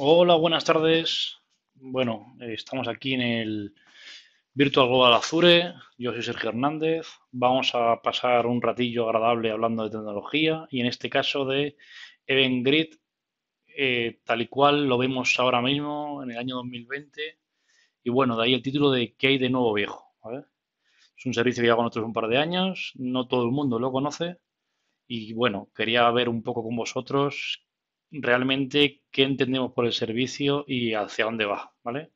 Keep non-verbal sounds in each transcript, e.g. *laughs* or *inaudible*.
Hola, buenas tardes. Bueno, eh, estamos aquí en el Virtual Global Azure. Yo soy Sergio Hernández. Vamos a pasar un ratillo agradable hablando de tecnología y en este caso de Event Grid, eh, tal y cual lo vemos ahora mismo en el año 2020. Y bueno, de ahí el título de ¿Qué hay de nuevo viejo? Es un servicio que lleva con nosotros un par de años, no todo el mundo lo conoce. Y bueno, quería ver un poco con vosotros realmente qué entendemos por el servicio y hacia dónde va, ¿vale?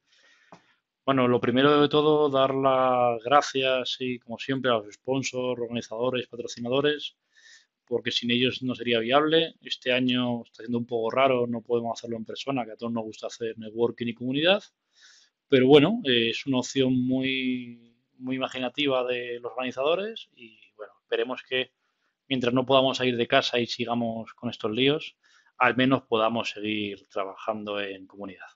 Bueno, lo primero de todo, dar las gracias y como siempre a los sponsors, organizadores, patrocinadores, porque sin ellos no sería viable. Este año está siendo un poco raro, no podemos hacerlo en persona, que a todos nos gusta hacer networking y comunidad, pero bueno, eh, es una opción muy, muy imaginativa de los organizadores y bueno, esperemos que mientras no podamos salir de casa y sigamos con estos líos, al menos podamos seguir trabajando en comunidad.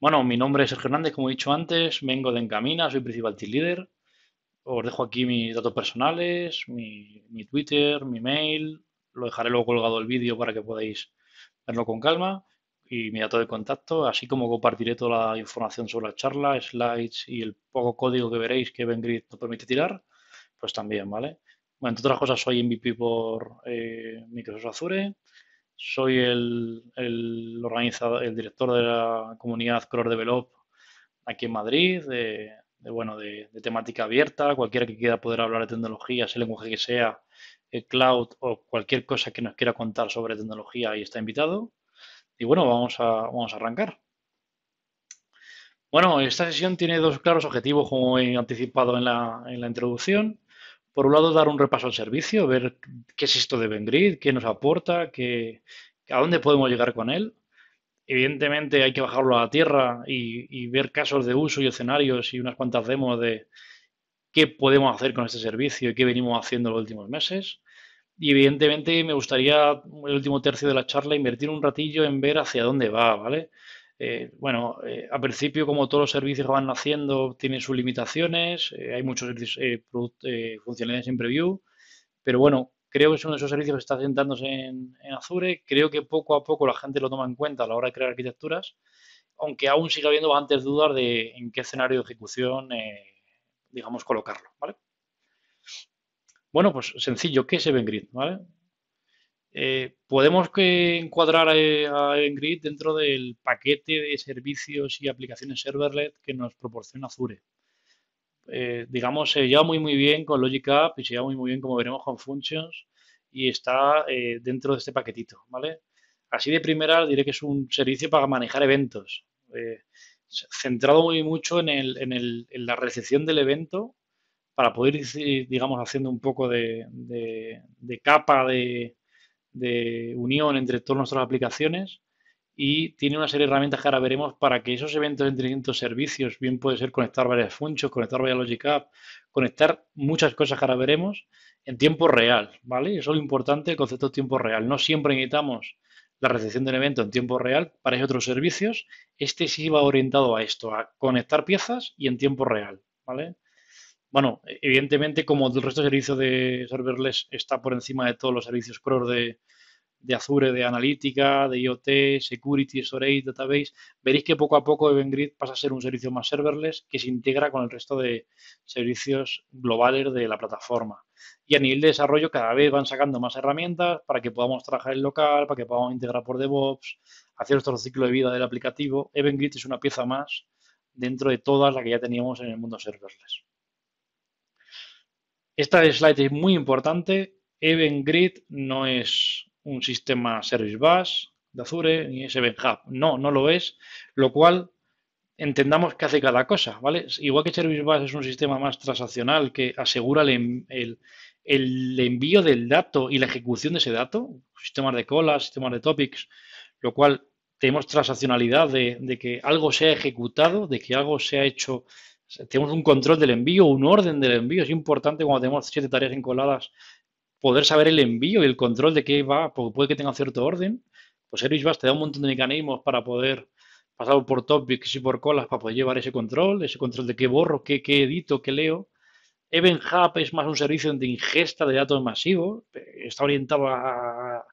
Bueno, mi nombre es Sergio Hernández, como he dicho antes, vengo de Encamina, soy principal team leader. Os dejo aquí mis datos personales, mi, Twitter, mi mail, lo dejaré luego colgado el vídeo para que podáis verlo con calma y mi dato de contacto, así como compartiré toda la información sobre la charla, slides y el poco código que veréis que BenGrid nos permite tirar, pues también, ¿vale? Bueno, entre otras cosas, soy MVP por eh, Microsoft Azure. Soy el, organizador, el director de la comunidad Core Develop aquí en Madrid, de, bueno, de, temática abierta. Cualquiera que quiera poder hablar de tecnología, el lenguaje que sea, el cloud o cualquier cosa que nos quiera contar sobre tecnología, ahí está invitado. Y bueno, vamos a, vamos a arrancar. Bueno, esta sesión tiene dos claros objetivos, como he anticipado en la, en la introducción por un lado, dar un repaso al servicio, ver qué es esto de Vengrid, qué nos aporta, qué, a dónde podemos llegar con él. Evidentemente hay que bajarlo a la tierra y, ver casos de uso y escenarios y unas cuantas demos de qué podemos hacer con este servicio y qué venimos haciendo en los últimos meses. Y evidentemente me gustaría, el último tercio de la charla, invertir un ratillo en ver hacia dónde va, ¿vale? Eh, bueno, eh, a principio, como todos los servicios que van naciendo, tienen sus limitaciones, eh, hay muchos funcionalidades en preview, pero bueno, creo que son esos servicios que están sentándose en, Azure. Creo que poco a poco la gente lo toma en cuenta a la hora de crear arquitecturas, aunque aún siga habiendo bastantes dudas de en qué escenario de ejecución, digamos, colocarlo, ¿vale? Bueno, pues sencillo, ¿qué es EventGrid? ¿vale? Eh, podemos que encuadrar a, Engrid dentro del paquete de servicios y aplicaciones serverless que nos proporciona Azure. Eh, digamos, se lleva muy muy bien con Logic App y se lleva muy muy bien, como veremos, con Functions y está eh, dentro de este paquetito, ¿vale? Así de primera diré que es un servicio para manejar eventos, centrado muy mucho en, la recepción del evento para poder ir, digamos, haciendo un poco de capa de, de unión entre todas nuestras aplicaciones y tiene una serie de herramientas que ahora veremos para que esos eventos entre distintos servicios, bien puede ser conectar varias functions, conectar varias Logic App, conectar muchas cosas que ahora veremos en tiempo real, ¿vale? Eso es lo importante, el concepto de tiempo real. No siempre necesitamos la recepción del evento en tiempo real para esos otros servicios. Este sí va orientado a esto, a conectar piezas y en tiempo real, ¿vale? Bueno, evidentemente, como el resto de servicios de serverless está por encima de todos los servicios core de, Azure, de analítica, de IoT, security, storage, database, veréis que poco a poco EventGrid pasa a ser un servicio más serverless que se integra con el resto de servicios globales de la plataforma. Y a nivel de desarrollo cada vez van sacando más herramientas para que podamos trabajar en local, para que podamos integrar por DevOps, hacer nuestro ciclo de vida del aplicativo. EventGrid es una pieza más dentro de todas las que ya teníamos en el mundo serverless. Esta slide es muy importante. Event Grid no es un sistema Service Bus de Azure ni es Event Hub. No, no lo es. Lo cual entendamos que hace cada cosa, ¿vale? Igual que Service Bus es un sistema más transaccional que asegura el, envío del dato y la ejecución de ese dato, sistemas de colas, sistemas de topics, lo cual tenemos transaccionalidad de, de que algo sea ejecutado, de que algo sea hecho tenemos un control del envío, un orden del envío. Es importante cuando tenemos siete tareas encoladas poder saber el envío y el control de qué va, porque puede que tenga cierto orden. Pues Service te da un montón de mecanismos para poder pasar por topics y por colas para poder llevar ese control, ese control de qué borro, qué, qué edito, qué leo. Event Hub es más un servicio de ingesta de datos masivos, está orientado a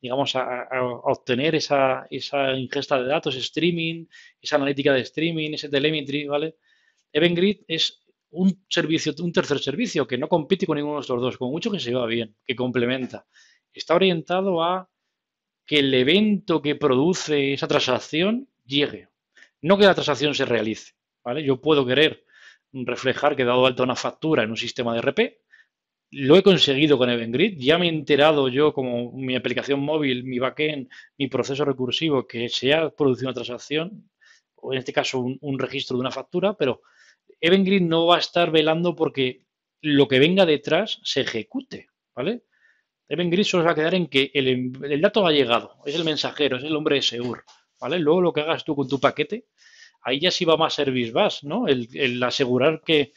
digamos, a, obtener esa, esa, ingesta de datos, streaming, esa analítica de streaming, ese telemetry, ¿vale? Evengrid es un servicio, un tercer servicio que no compite con ninguno de estos dos, con mucho que se va bien, que complementa. Está orientado a que el evento que produce esa transacción llegue, no que la transacción se realice, ¿vale? Yo puedo querer reflejar que he dado alta una factura en un sistema de RP, lo he conseguido con Evengrid, ya me he enterado yo como mi aplicación móvil, mi backend, mi proceso recursivo que se ha producido una transacción, o en este caso un, registro de una factura, pero Evengrid no va a estar velando porque lo que venga detrás se ejecute, ¿vale? Evengrid solo va a quedar en que el, dato ha llegado, es el mensajero, es el hombre de seguro, ¿vale? Luego lo que hagas tú con tu paquete, ahí ya sí va más service bus, ¿no? el asegurar que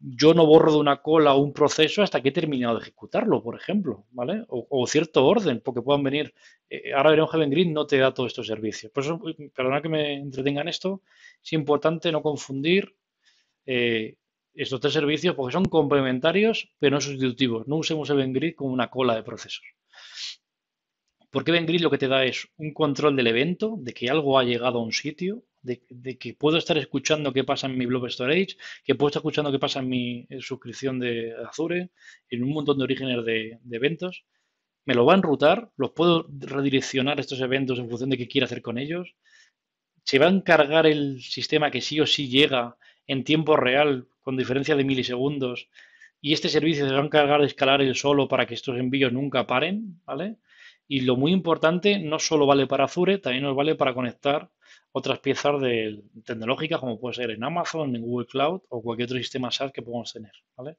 yo no borro de una cola un proceso hasta que he terminado de ejecutarlo, por ejemplo, ¿vale? O, cierto orden, porque puedan venir. Eh, ahora veremos que Grid no te da todos estos servicios. Por eso, perdona que me entretenga en esto, es importante no confundir eh, estos tres servicios porque son complementarios, pero no sustitutivos. No usemos Grid como una cola de procesos. Porque Evengrid lo que te da es un control del evento, de que algo ha llegado a un sitio, de, que puedo estar escuchando qué pasa en mi Blob Storage, que puedo estar escuchando qué pasa en mi suscripción de Azure, en un montón de orígenes de, eventos. Me lo va a enrutar, los puedo redireccionar estos eventos en función de qué quiero hacer con ellos. Se va a encargar el sistema que sí o sí llega en tiempo real, con diferencia de milisegundos, y este servicio se va a encargar de escalar el solo para que estos envíos nunca paren, ¿vale? Y lo muy importante, no solo vale para Azure, también nos vale para conectar otras piezas de, tecnológicas como puede ser en Amazon, en Google Cloud o cualquier otro sistema SaaS que podamos tener. ¿vale?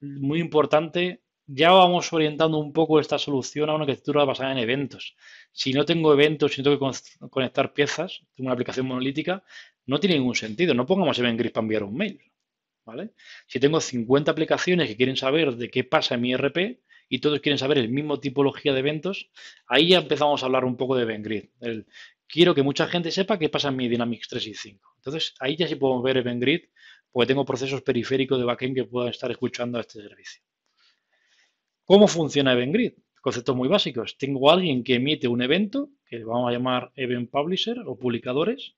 Muy importante, ya vamos orientando un poco esta solución a una arquitectura basada en eventos. Si no tengo eventos, si no tengo que conectar piezas, tengo una aplicación monolítica, no tiene ningún sentido. No pongamos Event para enviar un mail. ¿vale? Si tengo 50 aplicaciones que quieren saber de qué pasa en mi RP, y todos quieren saber el mismo tipología de eventos, ahí ya empezamos a hablar un poco de EventGrid. El, quiero que mucha gente sepa qué pasa en mi Dynamics 3 y 5. Entonces, ahí ya sí podemos ver EventGrid, porque tengo procesos periféricos de backend que puedan estar escuchando a este servicio. ¿Cómo funciona EventGrid? Conceptos muy básicos. Tengo a alguien que emite un evento, que vamos a llamar Event Publisher o publicadores.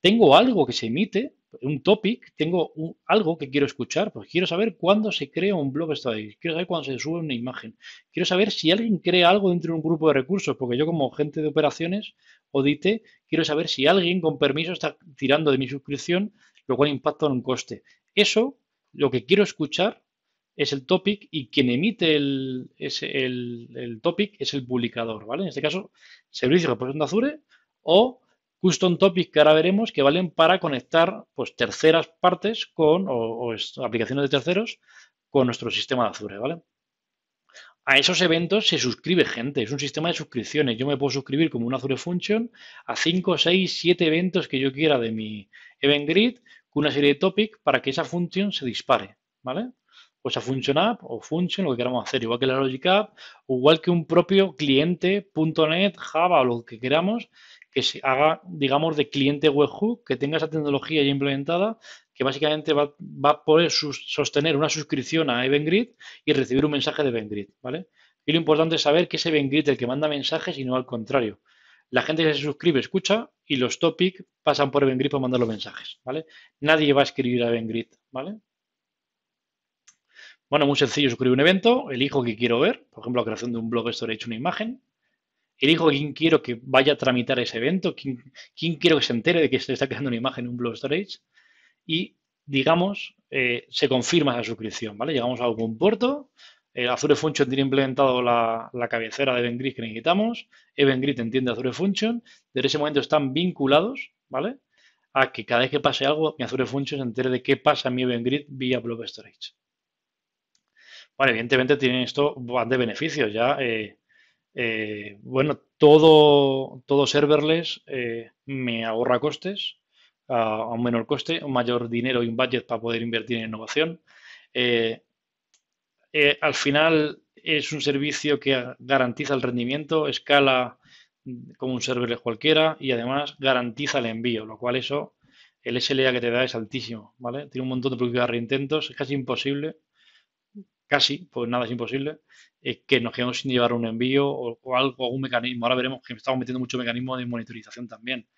Tengo algo que se emite, un topic, tengo algo que quiero escuchar, pues quiero saber cuándo se crea un blog story, quiero saber cuándo se sube una imagen, quiero saber si alguien crea algo dentro de un grupo de recursos, porque yo como gente de operaciones audite, quiero saber si alguien con permiso está tirando de mi suscripción, lo cual impacta en un coste. Eso, lo que quiero escuchar es el topic y quien emite el, topic es el publicador, ¿vale? En este caso, servicio de de Azure o custom topics que ahora veremos que valen para conectar pues, terceras partes con o, aplicaciones de terceros con nuestro sistema de Azure, ¿vale? A esos eventos se suscribe gente, es un sistema de suscripciones. Yo me puedo suscribir como un Azure Function a 5, 6, 7 eventos que yo quiera de mi Event Grid con una serie de topics para que esa función se dispare, ¿vale? O esa function app o function, lo que queramos hacer, igual que la Logic App, igual que un propio cliente .NET, Java o lo que queramos, que se haga, digamos, de cliente webhook, que tenga esa tecnología ya implementada, que básicamente va, a poder sostener una suscripción a EventGrid y recibir un mensaje de EventGrid, ¿vale? Y lo importante es saber que es EventGrid el que manda mensajes y no al contrario. La gente que se suscribe escucha y los topics pasan por EventGrid para mandar los mensajes, ¿vale? Nadie va a escribir a EventGrid, ¿vale? Bueno, muy sencillo, suscribir un evento, elijo que quiero ver, por ejemplo, la creación de un blog storage, una imagen, elijo quién quiero que vaya a tramitar ese evento, quién, quiero que se entere de que se está creando una imagen en un blog storage y, digamos, eh, se confirma esa suscripción, ¿vale? Llegamos a algún puerto, Azure Function tiene implementado la, cabecera de EventGrid que necesitamos, EventGrid entiende Azure Function, desde ese momento están vinculados, ¿vale? A que cada vez que pase algo, mi Azure Function se entere de qué pasa en mi EventGrid vía Blob Storage. Bueno, evidentemente tiene esto de beneficios ya. Eh, eh, bueno, todo, todo serverless eh, me ahorra costes a, un menor coste, un mayor dinero y un budget para poder invertir en innovación. Eh, al final es un servicio que garantiza el rendimiento, escala como un serverless cualquiera y además garantiza el envío, lo cual eso, el SLA que te da es altísimo, ¿vale? Tiene un montón de productividad de reintentos, es casi imposible casi, pues nada es imposible, que nos quedemos sin llevar un envío o, algo, algún mecanismo. Ahora veremos que estamos metiendo mucho mecanismo de monitorización también.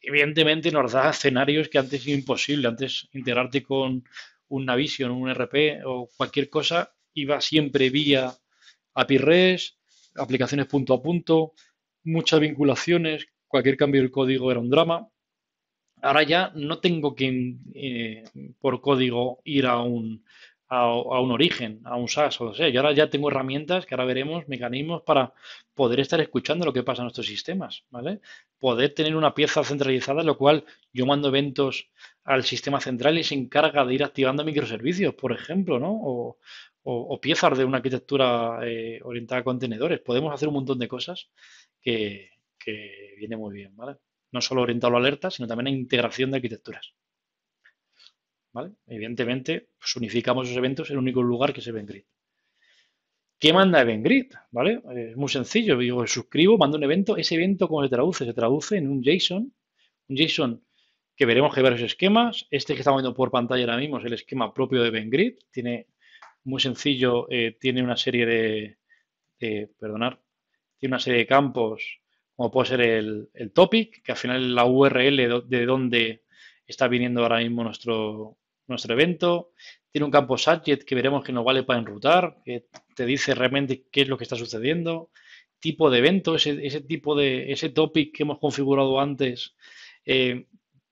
Evidentemente nos da escenarios que antes era imposible. Antes integrarte con un Navision, un RP o cualquier cosa iba siempre vía API REST, aplicaciones punto a punto, muchas vinculaciones, cualquier cambio del código era un drama. Ahora ya no tengo que eh, por código ir a un, a, un origen, a un SaaS o sea. Y ahora ya tengo herramientas que ahora veremos, mecanismos para poder estar escuchando lo que pasa en nuestros sistemas, ¿vale? Poder tener una pieza centralizada, en lo cual yo mando eventos al sistema central y se encarga de ir activando microservicios, por ejemplo, ¿no? O, piezas de una arquitectura eh, orientada a contenedores. Podemos hacer un montón de cosas que, que viene muy bien, ¿vale? No solo orientado a alertas, sino también a integración de arquitecturas. Evidentemente, pues unificamos esos eventos en un único lugar que es EventGrid. ¿Qué manda EventGrid? ¿Vale? Es muy sencillo. Digo, suscribo, mando un evento. Ese evento, ¿cómo se traduce? Se traduce en un JSON. Un JSON que veremos que hay varios esquemas. Este que estamos viendo por pantalla ahora mismo es el esquema propio de EventGrid. Tiene, muy sencillo, eh, tiene una serie de, perdonar, tiene una serie de campos, como puede ser el, topic, que al final es la URL de donde está viniendo ahora mismo nuestro, nuestro evento. Tiene un campo subject que veremos que nos vale para enrutar, que te dice realmente qué es lo que está sucediendo. Tipo de evento, ese, tipo de, ese topic que hemos configurado antes. Eh,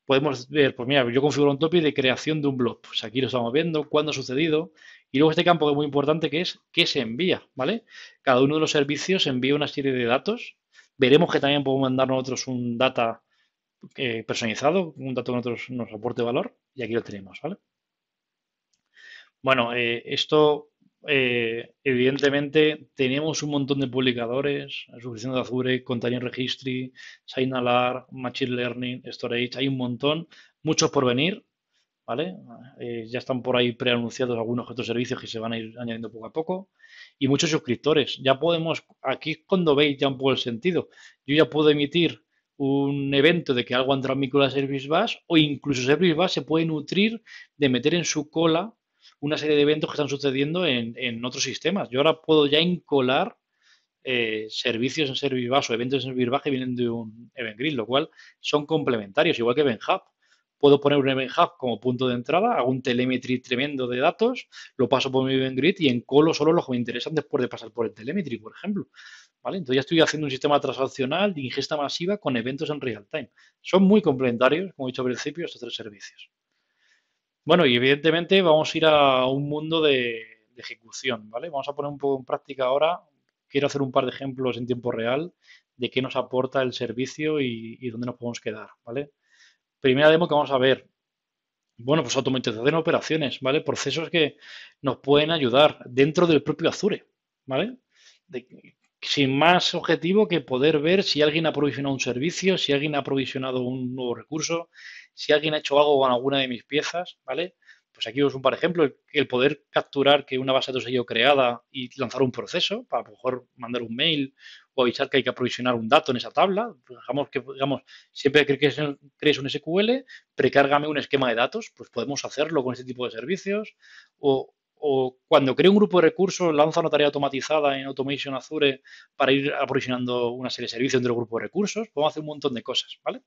podemos ver, pues mira, yo configuro un topic de creación de un blog. Pues aquí lo estamos viendo, cuándo ha sucedido. Y luego este campo que es muy importante que es qué se envía, ¿vale? Cada uno de los servicios envía una serie de datos. Veremos que también podemos mandar nosotros un data eh, personalizado, un dato que nosotros nos aporte valor y aquí lo tenemos, ¿vale? Bueno, eh, esto eh, evidentemente tenemos un montón de publicadores, suscripción de Azure, Container Registry, Signalar, Machine Learning, Storage, hay un montón, muchos por venir, ¿vale? ya están por ahí preanunciados algunos otros servicios que se van a ir añadiendo poco a poco y muchos suscriptores. Ya podemos, aquí es cuando veis ya un poco el sentido. Yo ya puedo emitir un evento de que algo entra en mi cola Service Bus o incluso Service Bus se puede nutrir de meter en su cola una serie de eventos que están sucediendo en, otros sistemas. Yo ahora puedo ya encolar eh, servicios en Service Bus o eventos en Service Bus que vienen de un Event Grid, lo cual son complementarios, igual que Event Hub. Puedo poner un Event Hub como punto de entrada, hago un telemetry tremendo de datos, lo paso por mi Event Grid y encolo solo los que me interesan después de pasar por el telemetry, por ejemplo. Entonces ya estoy haciendo un sistema transaccional de ingesta masiva con eventos en real time. Son muy complementarios, como he dicho al principio, estos tres servicios. Bueno, y evidentemente vamos a ir a un mundo de, ejecución, ¿vale? Vamos a poner un poco en práctica ahora. Quiero hacer un par de ejemplos en tiempo real de qué nos aporta el servicio y, dónde nos podemos quedar, ¿vale? Primera demo que vamos a ver. Bueno, pues automatización de operaciones, ¿vale? Procesos que nos pueden ayudar dentro del propio Azure, ¿vale? Sin más objetivo que poder ver si alguien ha provisionado un servicio, si alguien ha provisionado un nuevo recurso, si alguien ha hecho algo con alguna de mis piezas, ¿vale? Pues aquí os un par ejemplo, el, poder capturar que una base de datos ha sido creada y lanzar un proceso para mejor mandar un mail o avisar que hay que aprovisionar un dato en esa tabla. Digamos que, digamos, siempre que crees un SQL, precárgame un esquema de datos, pues podemos hacerlo con este tipo de servicios. O, o cuando creo un grupo de recursos, lanza una tarea automatizada en Automation Azure para ir aprovisionando una serie de servicios dentro del grupo de recursos. Podemos hacer un montón de cosas, ¿vale?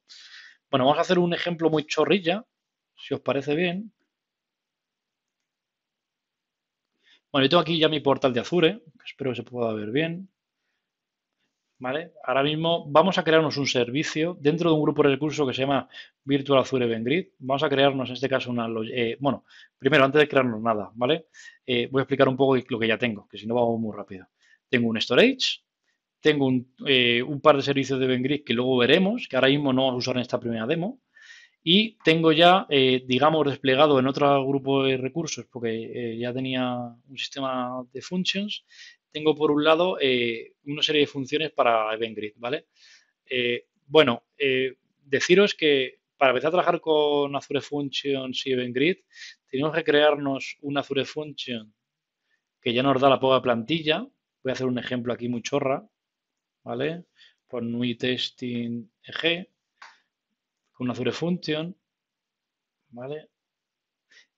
Bueno, vamos a hacer un ejemplo muy chorrilla, si os parece bien. Bueno, yo tengo aquí ya mi portal de Azure, espero que se pueda ver bien. ¿Vale? Ahora mismo vamos a crearnos un servicio dentro de un grupo de recursos que se llama Virtual Azure Event Grid. Vamos a crearnos en este caso una... Eh, bueno, primero, antes de crearnos nada, ¿vale? Eh, voy a explicar un poco lo que ya tengo, que si no vamos muy rápido. Tengo un storage, tengo un, eh, par de servicios de Event Grid que luego veremos, que ahora mismo no vamos a usar en esta primera demo. Y tengo ya, digamos, desplegado en otro grupo de recursos, porque ya tenía un sistema de functions, tengo por un lado eh, una serie de funciones para EventGrid, ¿vale? Eh, bueno, eh, deciros que para empezar a trabajar con Azure Functions y EventGrid, tenemos que crearnos una Azure Function que ya nos da la poca plantilla. Voy a hacer un ejemplo aquí muy chorra, ¿vale? Por NUI Testing EG, con una Azure Function, ¿vale?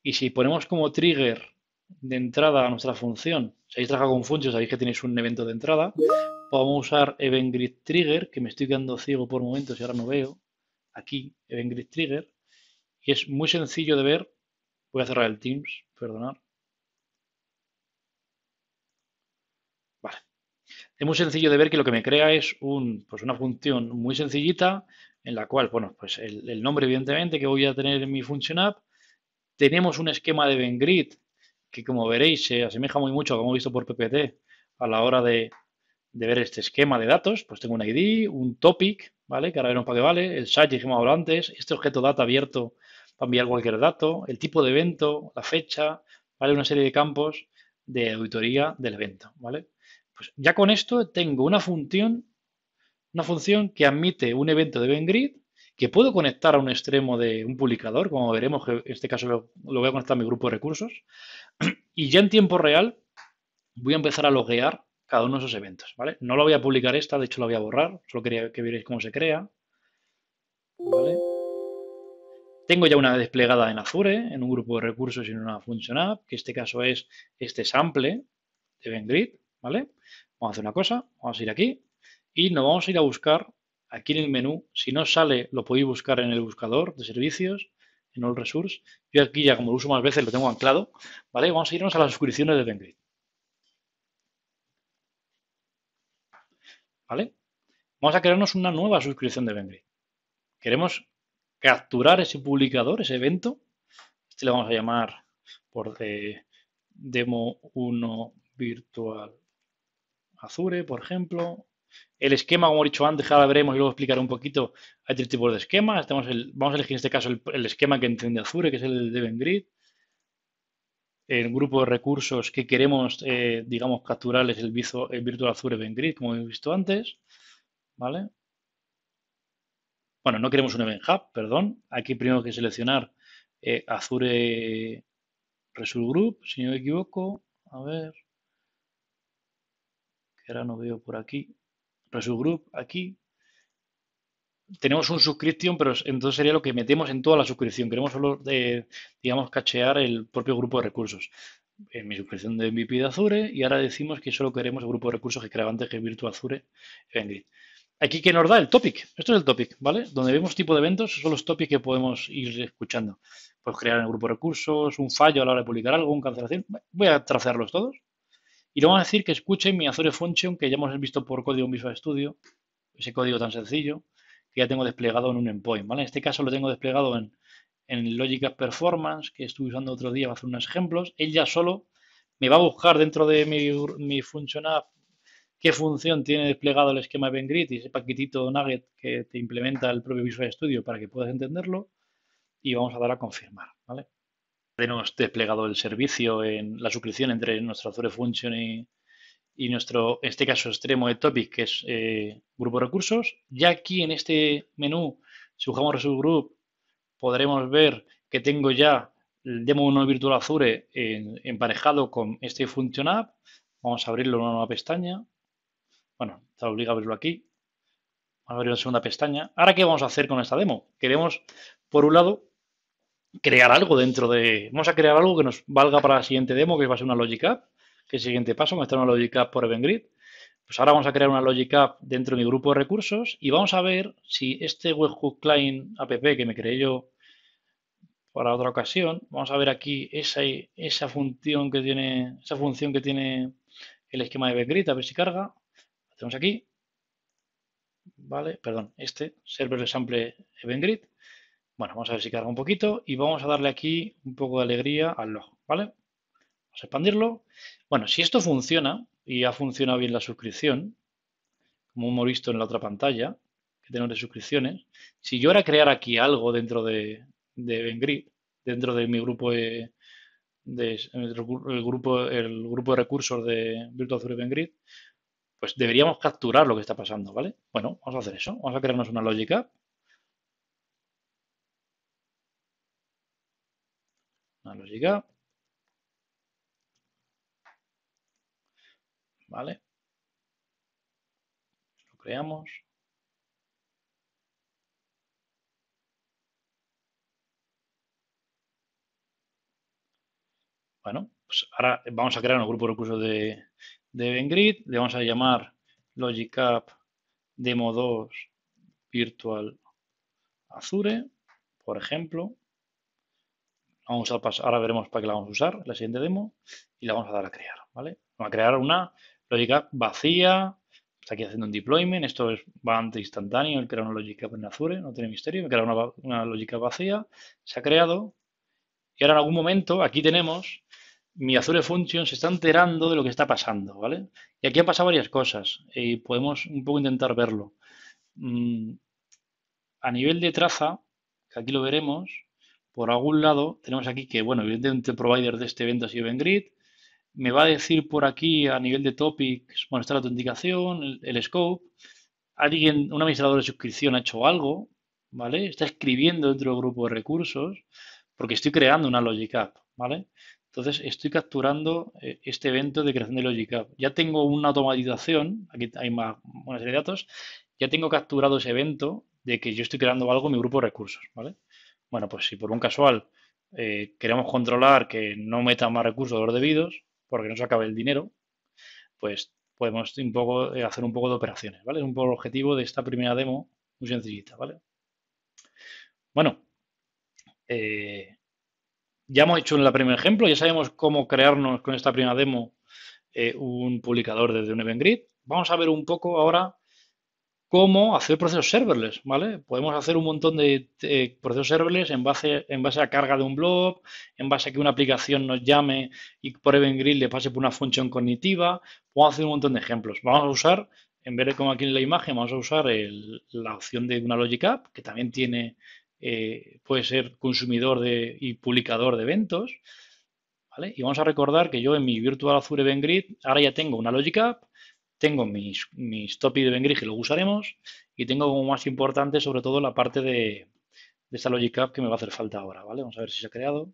Y si ponemos como trigger de entrada a nuestra función, si habéis trabajado con Function, sabéis que tenéis un evento de entrada. Vamos a usar EventGrid Trigger, que me estoy quedando ciego por momentos y ahora no veo. Aquí, EventGrid Trigger. Y es muy sencillo de ver. Voy a cerrar el Teams, perdonad. Vale. Es muy sencillo de ver que lo que me crea es un, pues una función muy sencillita en la cual, bueno, pues el, el nombre evidentemente que voy a tener en mi function app. Tenemos un esquema de EventGrid que como veréis se asemeja muy mucho como hemos visto por PPT a la hora de, ver este esquema de datos. Pues tengo un ID, un topic, ¿vale? Que ahora veremos para qué vale, el site que hemos hablado antes, este objeto data abierto para enviar cualquier dato, el tipo de evento, la fecha, ¿vale? Una serie de campos de auditoría del evento, ¿vale? Pues ya con esto tengo una función, una función que admite un evento de EventGrid que puedo conectar a un extremo de un publicador, como veremos, que en este caso lo, voy a conectar a mi grupo de recursos, *clears throat* y ya en tiempo real voy a empezar a loguear cada uno de esos eventos, ¿vale? No lo voy a publicar esta, de hecho la voy a borrar, solo quería que vierais cómo se crea, Tengo ya una desplegada en Azure, en un grupo de recursos y en una function app, que en este caso es este sample de EventGrid, ¿vale? Vamos a hacer una cosa, vamos a ir aquí y nos vamos a ir a buscar aquí en el menú, si no sale, lo podéis buscar en el buscador de servicios, en All Resource. Yo aquí ya como lo uso más veces lo tengo anclado, ¿vale? Vamos a irnos a las suscripciones de Eventgrid. ¿Vale? Vamos a crearnos una nueva suscripción de Eventgrid. Queremos capturar ese publicador, ese evento. Este le vamos a llamar por de demo 1 virtual Azure, por ejemplo. El esquema, como he dicho antes, ahora veremos y luego explicaré un poquito. Hay tres tipos de esquemas. vamos a elegir en este caso el, esquema que entiende Azure, que es el de EventGrid. El grupo de recursos que queremos, eh, digamos, capturar es el, el Virtual Azure EventGrid, como hemos visto antes. ¿Vale? Bueno, no queremos un Event Hub, perdón. Aquí primero que seleccionar eh, Azure Result Group, si no me equivoco. A ver. Que ahora no veo por aquí. Group aquí. Tenemos un suscripción, pero entonces sería lo que metemos en toda la suscripción. Queremos solo, digamos, cachear el propio grupo de recursos. En mi suscripción de MVP de Azure y ahora decimos que solo queremos el grupo de recursos que creaba antes que Virtual Azure Eventgrid. Aquí que nos da el topic. Esto es el topic, ¿vale? Donde vemos tipo de eventos, son los topics que podemos ir escuchando. Pues crear el grupo de recursos, un fallo a la hora de publicar algo, una cancelación. Voy a trazarlos todos. Y le vamos a decir que escuche mi Azure Function que ya hemos visto por código Visual Studio, ese código tan sencillo, que ya tengo desplegado en un endpoint. ¿vale? En este caso lo tengo desplegado en, en Logic Performance, que estuve usando otro día para hacer unos ejemplos. Él ya solo me va a buscar dentro de mi, mi Function App qué función tiene desplegado el esquema EventGrid y ese paquetito nugget que te implementa el propio Visual Studio para que puedas entenderlo. Y vamos a dar a confirmar. ¿vale? Tenemos desplegado el servicio en la suscripción entre nuestro Azure Function y, nuestro, en este caso, extremo de topic, que es eh, grupo recursos. Ya aquí en este menú, si buscamos Resource Group, podremos ver que tengo ya el demo 1 virtual Azure emparejado con este Function App. Vamos a abrirlo en una nueva pestaña. Bueno, está obligado a abrirlo aquí. Vamos a abrir una segunda pestaña. Ahora, ¿qué vamos a hacer con esta demo? Queremos, por un lado, crear algo dentro de... Vamos a crear algo que nos valga para la siguiente demo, que va a ser una Logic App, que es el siguiente paso, estar una Logic App por EventGrid. Pues ahora vamos a crear una Logic App dentro de mi grupo de recursos y vamos a ver si este Webhook Client app que me creé yo para otra ocasión, vamos a ver aquí esa, esa función que tiene esa función que tiene el esquema de EventGrid, a ver si carga. Lo tenemos aquí. Vale, perdón, este, server sample EventGrid. Bueno, vamos a ver si carga un poquito y vamos a darle aquí un poco de alegría al log, ¿vale? Vamos a expandirlo. Bueno, si esto funciona y ha funcionado bien la suscripción, como hemos visto en la otra pantalla, que tenemos de suscripciones, si yo ahora crear aquí algo dentro de, de dentro de mi grupo de, el, grupo, el grupo de recursos de Virtual Azure Eventgrid, pues deberíamos capturar lo que está pasando, ¿vale? Bueno, vamos a hacer eso. Vamos a crearnos una lógica lógica. ¿Vale? Lo creamos. Bueno, Pues ahora vamos a crear un grupo de recursos de, de EventGrid, le vamos a llamar Logic App Demo 2 Virtual Azure, por ejemplo. Vamos a pasar, ahora veremos para qué la vamos a usar, la siguiente demo, y la vamos a dar a crear, ¿vale? Vamos a crear una Logic App vacía, está aquí haciendo un deployment, esto es bastante instantáneo, el crear una Logic App en Azure, no tiene misterio, me crea una, una Logic App vacía, se ha creado, y ahora en algún momento, aquí tenemos mi Azure Function se está enterando de lo que está pasando, ¿vale? Y aquí han pasado varias cosas y podemos un poco intentar verlo. Mm, a nivel de traza, que aquí lo veremos, por algún lado tenemos aquí que, bueno, evidentemente el provider de este evento ha sido EventGrid. Me va a decir por aquí a nivel de topics, bueno, está la autenticación, el, el scope. Alguien, un administrador de suscripción ha hecho algo, ¿vale? Está escribiendo dentro del grupo de recursos porque estoy creando una Logic App, ¿vale? Entonces estoy capturando eh, este evento de creación de Logic App. Ya tengo una automatización, aquí hay más, una serie de datos, ya tengo capturado ese evento de que yo estoy creando algo en mi grupo de recursos, ¿vale? Bueno, pues si por un casual eh, queremos controlar que no meta más recursos de los debidos, porque no se acabe el dinero, pues podemos eh, hacer un poco de operaciones, ¿vale? Es un poco el objetivo de esta primera demo, muy sencillita, ¿vale? Bueno, eh, ya hemos hecho en el primer ejemplo, ya sabemos cómo crearnos con esta primera demo un publicador desde un Event Grid. Vamos a ver un poco ahora cómo hacer procesos serverless, ¿vale? Podemos hacer un montón de, procesos serverless en base, en base a carga de un blog, en base a que una aplicación nos llame y por Event Grid le pase por una función cognitiva. Podemos hacer un montón de ejemplos. Vamos a usar, en vez de como aquí en la imagen, vamos a usar la opción de una Logic App, que también tiene eh, puede ser consumidor de, y publicador de eventos. ¿vale? Y vamos a recordar que yo en mi Virtual Azure Event Grid ahora ya tengo una Logic App, tengo mis, mis topics de Event Grid que lo usaremos y tengo como más importante sobre todo la parte de, de esta Logic App que me va a hacer falta ahora. ¿vale? Vamos a ver si se ha creado.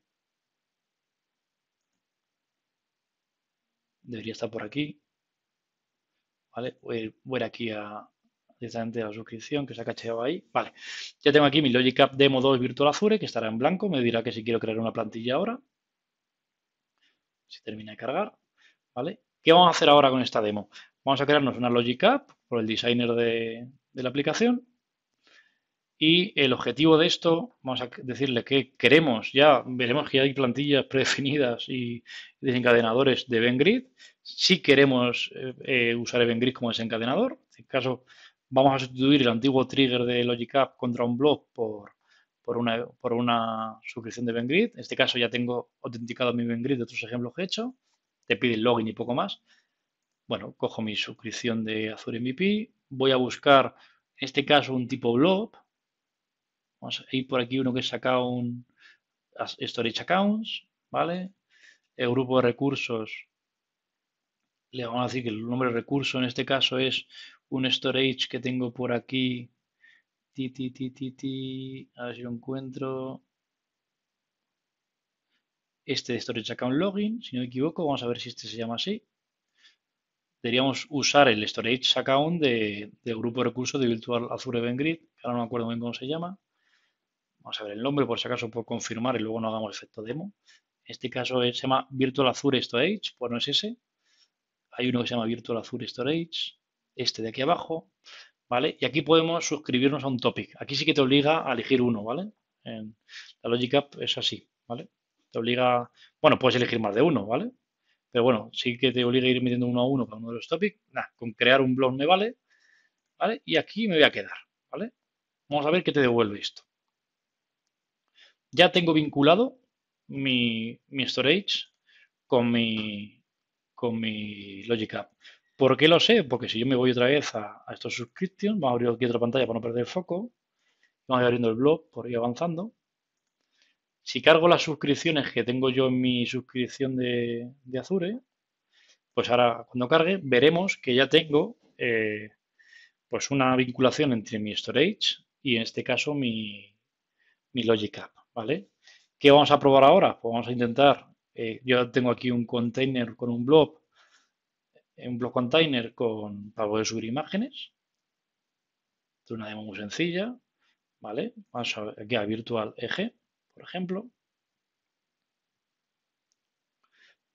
Debería estar por aquí. ¿Vale? Voy, voy aquí a, directamente a la suscripción que se ha cacheado ahí. Vale, ya tengo aquí mi Logic App Demo 2 Virtual Azure que estará en blanco. Me dirá que si quiero crear una plantilla ahora. Si termina de cargar. ¿Vale? ¿Qué vamos a hacer ahora con esta demo? Vamos a crearnos una Logic App por el designer de, la aplicación. Y el objetivo de esto, vamos a decirle que queremos, ya veremos que hay plantillas predefinidas y desencadenadores de EventGrid. Si queremos eh, eh, usar EventGrid como desencadenador, en este caso vamos a sustituir el antiguo trigger de Logic App contra un blog por, por, una, por una suscripción de EventGrid. En este caso ya tengo autenticado mi EventGrid de otros ejemplos que he hecho. Te pide el login y poco más. Bueno, cojo mi suscripción de Azure MVP. Voy a buscar, en este caso, un tipo blog. Vamos a ir por aquí uno que saca un Storage Accounts, ¿vale? El grupo de recursos, le vamos a decir que el nombre de recurso en este caso es un storage que tengo por aquí. Ti, ti, ti, ti. A ver si lo encuentro. Este de storage account login, si no me equivoco, vamos a ver si este se llama así. Deberíamos usar el storage account de, del grupo de recursos de Virtual Azure Event Grid, que ahora no me acuerdo bien cómo se llama. Vamos a ver el nombre por si acaso por confirmar y luego no hagamos efecto demo. En este caso se llama Virtual Azure Storage, pues no es ese. Hay uno que se llama Virtual Azure Storage este de aquí abajo, ¿vale? Y aquí podemos suscribirnos a un topic. Aquí sí que te obliga a elegir uno, ¿vale? La Logic App es así, ¿vale? Te obliga, bueno, puedes elegir más de uno, ¿vale? Pero bueno, sí que te obliga a ir metiendo uno a uno para uno de los topics. Nada, con crear un blog me vale, ¿vale? Y aquí me voy a quedar, ¿vale? Vamos a ver qué te devuelve esto. Ya tengo vinculado mi, mi storage con mi, con mi Logic App. ¿Por qué lo sé? Porque si yo me voy otra vez a, estos subscriptions, vamos a abrir aquí otra pantalla para no perder el foco, vamos a ir abriendo el blog por ir avanzando. Si cargo las suscripciones que tengo yo en mi suscripción de, Azure, pues ahora cuando cargue veremos que ya tengo eh, pues una vinculación entre mi storage y en este caso mi, mi Logic App, ¿vale? ¿Qué vamos a probar ahora? Pues vamos a intentar, eh, yo tengo aquí un container con un blog un block container con, para poder subir imágenes. Es una demo muy sencilla. ¿Vale? Vamos a ver aquí a Virtual Eje, por ejemplo.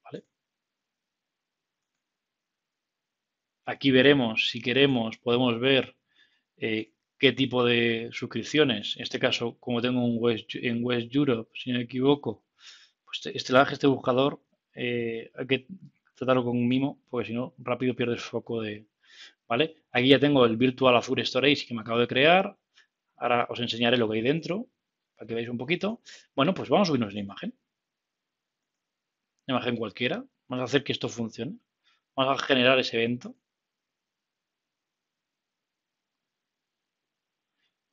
¿Vale? Aquí veremos, si queremos, podemos ver eh, qué tipo de suscripciones. En este caso, como tengo un West, en West Europe, si no me equivoco, pues este, este buscador eh, hay que tratarlo con un mimo, porque si no, rápido pierdes foco de... ¿Vale? Aquí ya tengo el Virtual Azure Storage que me acabo de crear. Ahora os enseñaré lo que hay dentro para que veáis un poquito. Bueno, pues vamos a subirnos la imagen. Una imagen cualquiera. Vamos a hacer que esto funcione. Vamos a generar ese evento.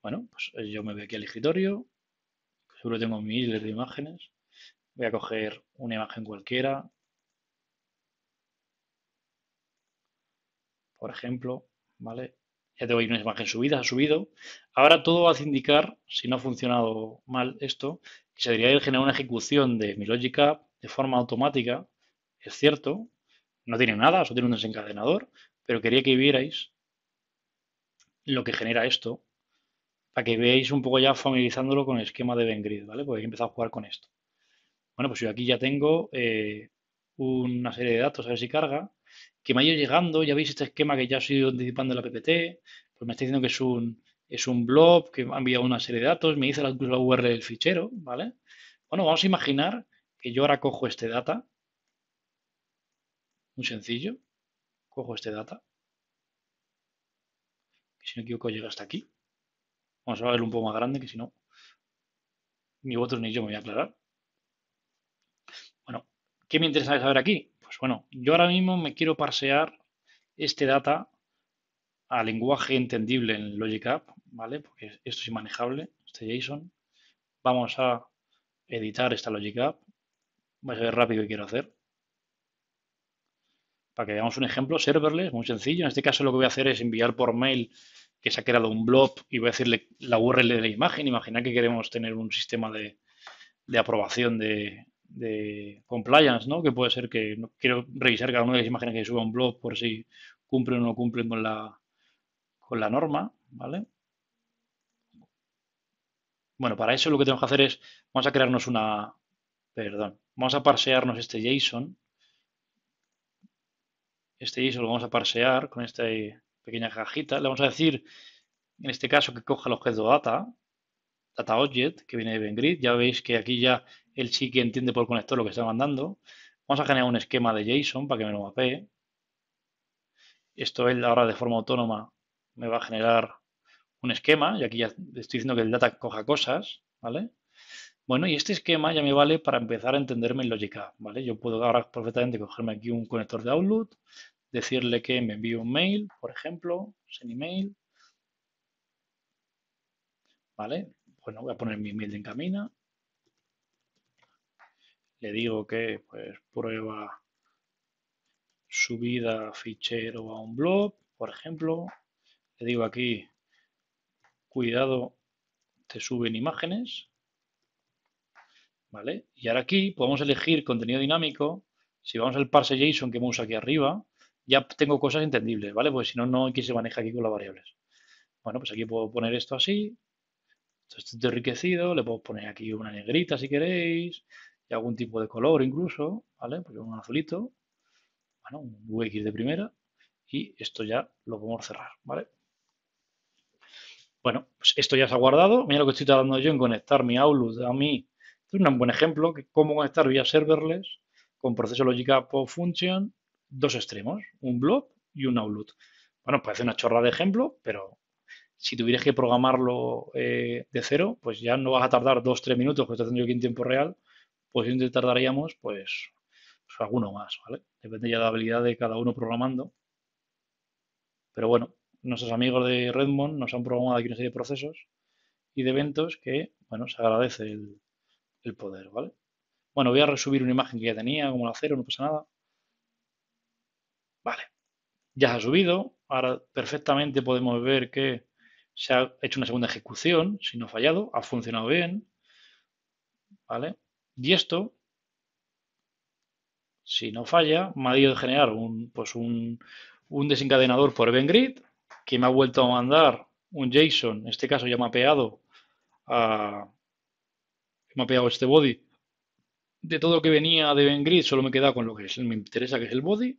Bueno, pues eh, yo me voy aquí al escritorio. Seguro tengo miles de imágenes. Voy a coger una imagen cualquiera. Por ejemplo, ¿vale? Ya tengo ahí una imagen subida, ha subido. Ahora todo a indicar, si no ha funcionado mal esto, que se debería generar una ejecución de mi Logic App de forma automática. Es cierto, no tiene nada, solo tiene un desencadenador, pero quería que vierais lo que genera esto para que veáis un poco ya familiarizándolo con el esquema de Vengrid, ¿vale? Porque he empezado a jugar con esto. Bueno, pues yo aquí ya tengo eh, una serie de datos, a ver si carga, que me ha ido llegando, ya veis este esquema que ya os he ido anticipando en la PPT, pues me está diciendo que es un, es un blob, que ha enviado una serie de datos, me dice la, la URL del fichero, ¿vale? Bueno, vamos a imaginar que yo ahora cojo este data, muy sencillo, cojo este data, que si no equivoco llega hasta aquí. Vamos a verlo un poco más grande, que si no, ni vosotros ni yo me voy a aclarar. Bueno, ¿qué me interesa saber aquí? Pues bueno, yo ahora mismo me quiero parsear este data a lenguaje entendible en Logic App, ¿vale? Porque esto es inmanejable, este JSON. Vamos a editar esta Logic App. Voy a ver rápido qué quiero hacer. Para que veamos un ejemplo, serverless, muy sencillo. En este caso lo que voy a hacer es enviar por mail que se ha creado un blob y voy a decirle la URL de la imagen. Imaginar que queremos tener un sistema de, aprobación de, compliance, ¿no? Que puede ser que quiero revisar cada una de las imágenes que suba un blog por si cumplen o no cumplen con la, con la norma, ¿vale? Bueno, para eso lo que tenemos que hacer es, vamos a crearnos una, perdón, vamos a parsearnos este JSON. Este JSON lo vamos a parsear con esta pequeña cajita. Le vamos a decir, en este caso, que coja el objeto data, data object, que viene de Vengrid. Ya veis que aquí ya él sí que entiende por conector lo que está mandando. Vamos a generar un esquema de JSON para que me lo mapee. Esto él ahora de forma autónoma me va a generar un esquema. Y aquí ya estoy diciendo que el data coja cosas, ¿vale? Bueno, y este esquema ya me vale para empezar a entenderme en Logic ¿vale? Yo puedo ahora perfectamente cogerme aquí un conector de Outlook, decirle que me envíe un mail, por ejemplo, send email. ¿Vale? Bueno, voy a poner mi email de encamina. Le digo que pues prueba subida fichero a un blog, por ejemplo. Le digo aquí, cuidado, te suben imágenes. ¿Vale? Y ahora aquí podemos elegir contenido dinámico. Si vamos al parse JSON que hemos aquí arriba, ya tengo cosas entendibles, ¿vale? Pues si no, no hay que se maneja aquí con las variables. Bueno, pues aquí puedo poner esto así. Esto está enriquecido. Le puedo poner aquí una negrita si queréis. Y algún tipo de color incluso, ¿vale? Pues un azulito. Bueno, un UX de primera. Y esto ya lo podemos cerrar, ¿vale? Bueno, pues esto ya se ha guardado. Mira lo que estoy tratando yo en conectar mi Outlook a mí. Es un buen ejemplo de cómo conectar vía serverless con proceso lógica por function dos extremos, un blob y un outlook. Bueno, parece una chorra de ejemplo, pero si tuvieras que programarlo eh, de cero, pues ya no vas a tardar dos, tres minutos, que estoy haciendo aquí en tiempo real, pues tardaríamos, pues, pues, alguno más, ¿vale? Depende ya de la habilidad de cada uno programando. Pero bueno, nuestros amigos de Redmond nos han programado aquí una serie de procesos y de eventos que, bueno, se agradece el, el poder, ¿vale? Bueno, voy a resubir una imagen que ya tenía, como la cero, no pasa nada. Vale, ya se ha subido. Ahora perfectamente podemos ver que se ha hecho una segunda ejecución, si no ha fallado, ha funcionado bien. ¿Vale? Y esto, si no falla, me ha ido a generar un, pues un, desencadenador por EventGrid que me ha vuelto a mandar un JSON, en este caso ya mapeado a mapeado este body de todo lo que venía de EventGrid, solo me queda con lo que es, me interesa que es el body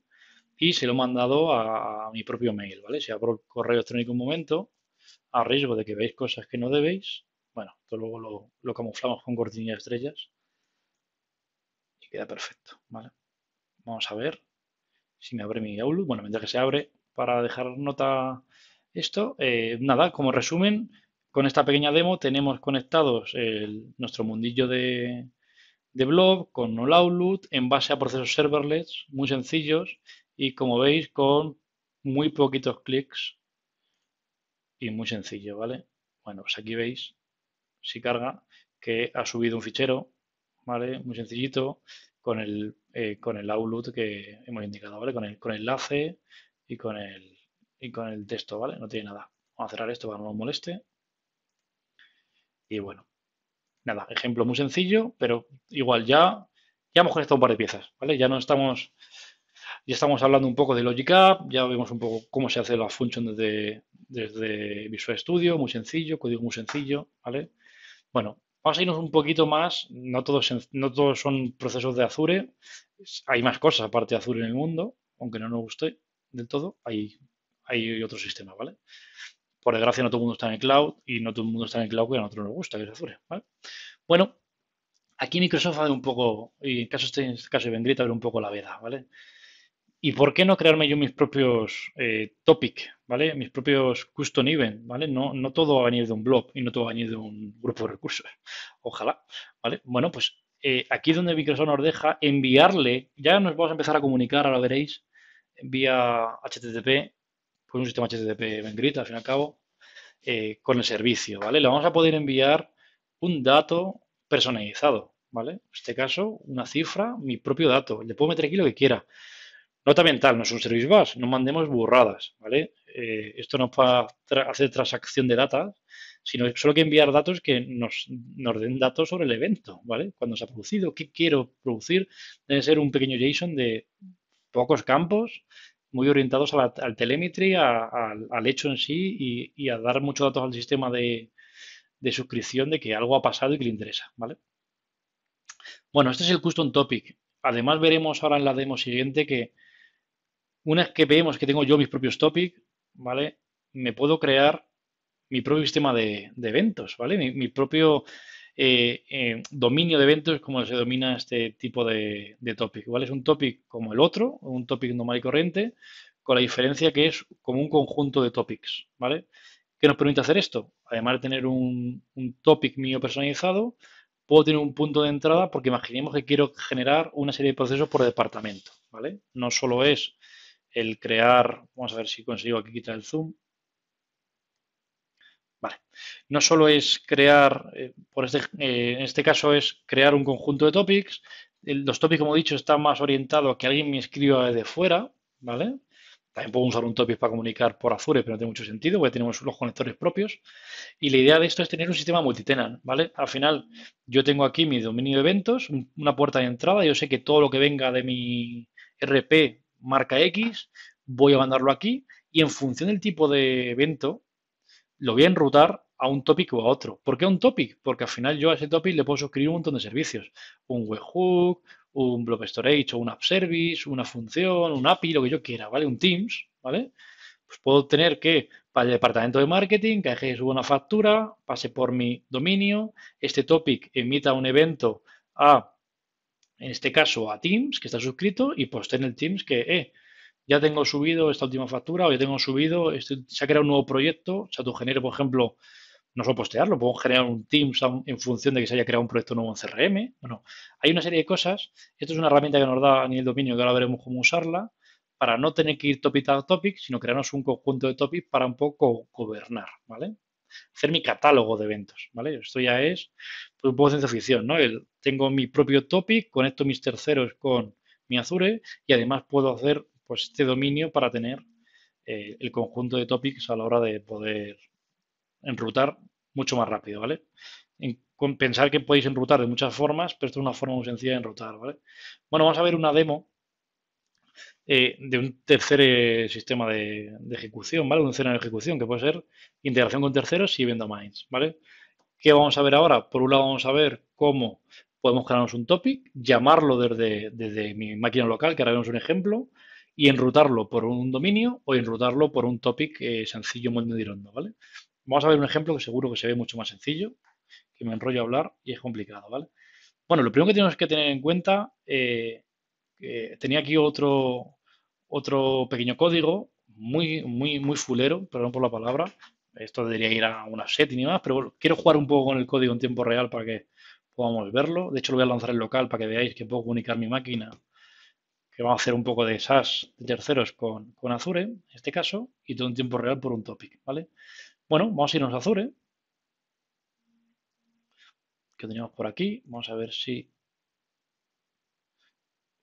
y se lo he mandado a, mi propio mail, ¿vale? Si abro el correo electrónico un momento, a riesgo de que veáis cosas que no debéis, bueno, esto luego lo, lo camuflamos con cortinilla de estrellas y queda perfecto, ¿vale? Vamos a ver si me abre mi Outlook. Bueno, mientras que se abre para dejar nota esto, eh, nada, como resumen, con esta pequeña demo tenemos conectados nuestro mundillo de, de blog con Outlook en base a procesos serverless muy sencillos y como veis con muy poquitos clics y muy sencillo, ¿vale? Bueno, pues aquí veis, si carga, que ha subido un fichero, ¿vale? Muy sencillito, con el, eh, con el Outlook que hemos indicado, ¿vale? Con el, con el enlace y con el, y con el texto, ¿vale? No tiene nada. Vamos a cerrar esto para que no nos moleste. Y bueno, nada, ejemplo muy sencillo, pero igual ya, ya hemos conectado un par de piezas, ¿vale? Ya no estamos ya estamos hablando un poco de Logic App, ya vemos un poco cómo se hace la función desde, desde Visual Studio, muy sencillo, código muy sencillo, ¿vale? Bueno, vamos a irnos un poquito más, no todos, no todos son procesos de Azure, hay más cosas aparte de Azure en el mundo, aunque no nos guste del todo, hay, hay otros sistemas, ¿vale? Por desgracia no todo el mundo está en el cloud y no todo el mundo está en el cloud que a nosotros nos gusta, que es Azure, ¿vale? Bueno, aquí Microsoft va un poco, y en caso este, en este caso de Vendrita, ver un poco la veda, ¿vale? ¿Y por qué no crearme yo mis propios eh, topic, ¿vale? Mis propios custom event, ¿vale? No, no todo va a venir de un blog y no todo va a venir de un grupo de recursos. *laughs* Ojalá, ¿vale? Bueno, pues eh, aquí donde Microsoft nos deja enviarle, ya nos vamos a empezar a comunicar, ahora veréis, vía HTTP, pues un sistema HTTP Vengrit, al fin y al cabo, eh, con el servicio, ¿vale? Le vamos a poder enviar un dato personalizado, ¿vale? En este caso, una cifra, mi propio dato. Le puedo meter aquí lo que quiera. Nota mental, no es un service bus, no mandemos burradas, ¿vale? Eh, esto no es para hacer transacción de datos, sino solo que enviar datos que nos, nos, den datos sobre el evento, ¿vale? Cuando se ha producido, qué quiero producir, debe ser un pequeño JSON de pocos campos, muy orientados al telemetry, al hecho en sí y, a dar muchos datos al sistema de, de suscripción de que algo ha pasado y que le interesa, ¿vale? Bueno, este es el custom topic. Además veremos ahora en la demo siguiente que una vez que vemos que tengo yo mis propios topics, ¿vale? Me puedo crear mi propio sistema de, eventos, ¿vale? Mi, propio eh, eh, dominio de eventos, como se domina este tipo de, topic, ¿vale? Es un topic como el otro, un topic normal y corriente, con la diferencia que es como un conjunto de topics, ¿vale? ¿Qué nos permite hacer esto? Además de tener un, un topic mío personalizado, puedo tener un punto de entrada porque imaginemos que quiero generar una serie de procesos por departamento, ¿vale? No solo es el crear, vamos a ver si consigo aquí quitar el zoom. Vale, no solo es crear, eh, por este, eh, en este caso es crear un conjunto de topics. los topics, como he dicho, están más orientados a que alguien me escriba desde fuera, ¿vale? También puedo usar un topic para comunicar por Azure, pero no tiene mucho sentido porque tenemos los conectores propios. Y la idea de esto es tener un sistema multitenant, ¿vale? Al final, yo tengo aquí mi dominio de eventos, una puerta de entrada. Yo sé que todo lo que venga de mi RP marca X, voy a mandarlo aquí y en función del tipo de evento lo voy a enrutar a un topic o a otro. ¿Por qué a un topic? Porque al final yo a ese topic le puedo suscribir un montón de servicios. Un webhook, un blob storage o un app service, una función, un API, lo que yo quiera, ¿vale? Un Teams, ¿vale? Pues puedo tener que para el departamento de marketing, que que suba una factura, pase por mi dominio, este topic emita un evento a en este caso a Teams, que está suscrito, y pues en el Teams que, eh, ya tengo subido esta última factura o ya tengo subido, este, se ha creado un nuevo proyecto, o sea, tú generes, por ejemplo, no solo postearlo, puedo generar un Teams en función de que se haya creado un proyecto nuevo en CRM. Bueno, hay una serie de cosas. Esto es una herramienta que nos da a nivel dominio que ahora veremos cómo usarla para no tener que ir topic a topic, sino crearnos un conjunto de topics para un poco gobernar, ¿vale? Hacer mi catálogo de eventos, ¿vale? Esto ya es pues, un poco ciencia ficción, ¿no? tengo mi propio topic, conecto mis terceros con mi Azure y además puedo hacer pues este dominio para tener eh, el conjunto de topics a la hora de poder enrutar mucho más rápido, ¿vale? con pensar que podéis enrutar de muchas formas, pero esto es una forma muy sencilla de enrutar, ¿vale? Bueno, vamos a ver una demo eh, de un tercer eh, sistema de, ejecución, ¿vale? Un escenario de ejecución que puede ser integración con terceros y event domains, ¿vale? ¿Qué vamos a ver ahora? Por un lado vamos a ver cómo podemos crearnos un topic, llamarlo desde, desde mi máquina local, que ahora vemos un ejemplo, y enrutarlo por un dominio o enrutarlo por un topic eh, sencillo muy medirondo, ¿vale? Vamos a ver un ejemplo que seguro que se ve mucho más sencillo, que me enrollo a hablar y es complicado, ¿vale? Bueno, lo primero que tenemos que tener en cuenta, tenía aquí otro, otro pequeño código muy, muy, muy fulero, perdón por la palabra. Esto debería ir a una setting y más, pero quiero jugar un poco con el código en tiempo real para que podamos verlo. De hecho, lo voy a lanzar en local para que veáis que puedo comunicar mi máquina, que vamos a hacer un poco de SAS de terceros con, con Azure, en este caso, y todo en tiempo real por un topic, ¿vale? Bueno, vamos a irnos a Azure. Que teníamos por aquí. Vamos a ver si...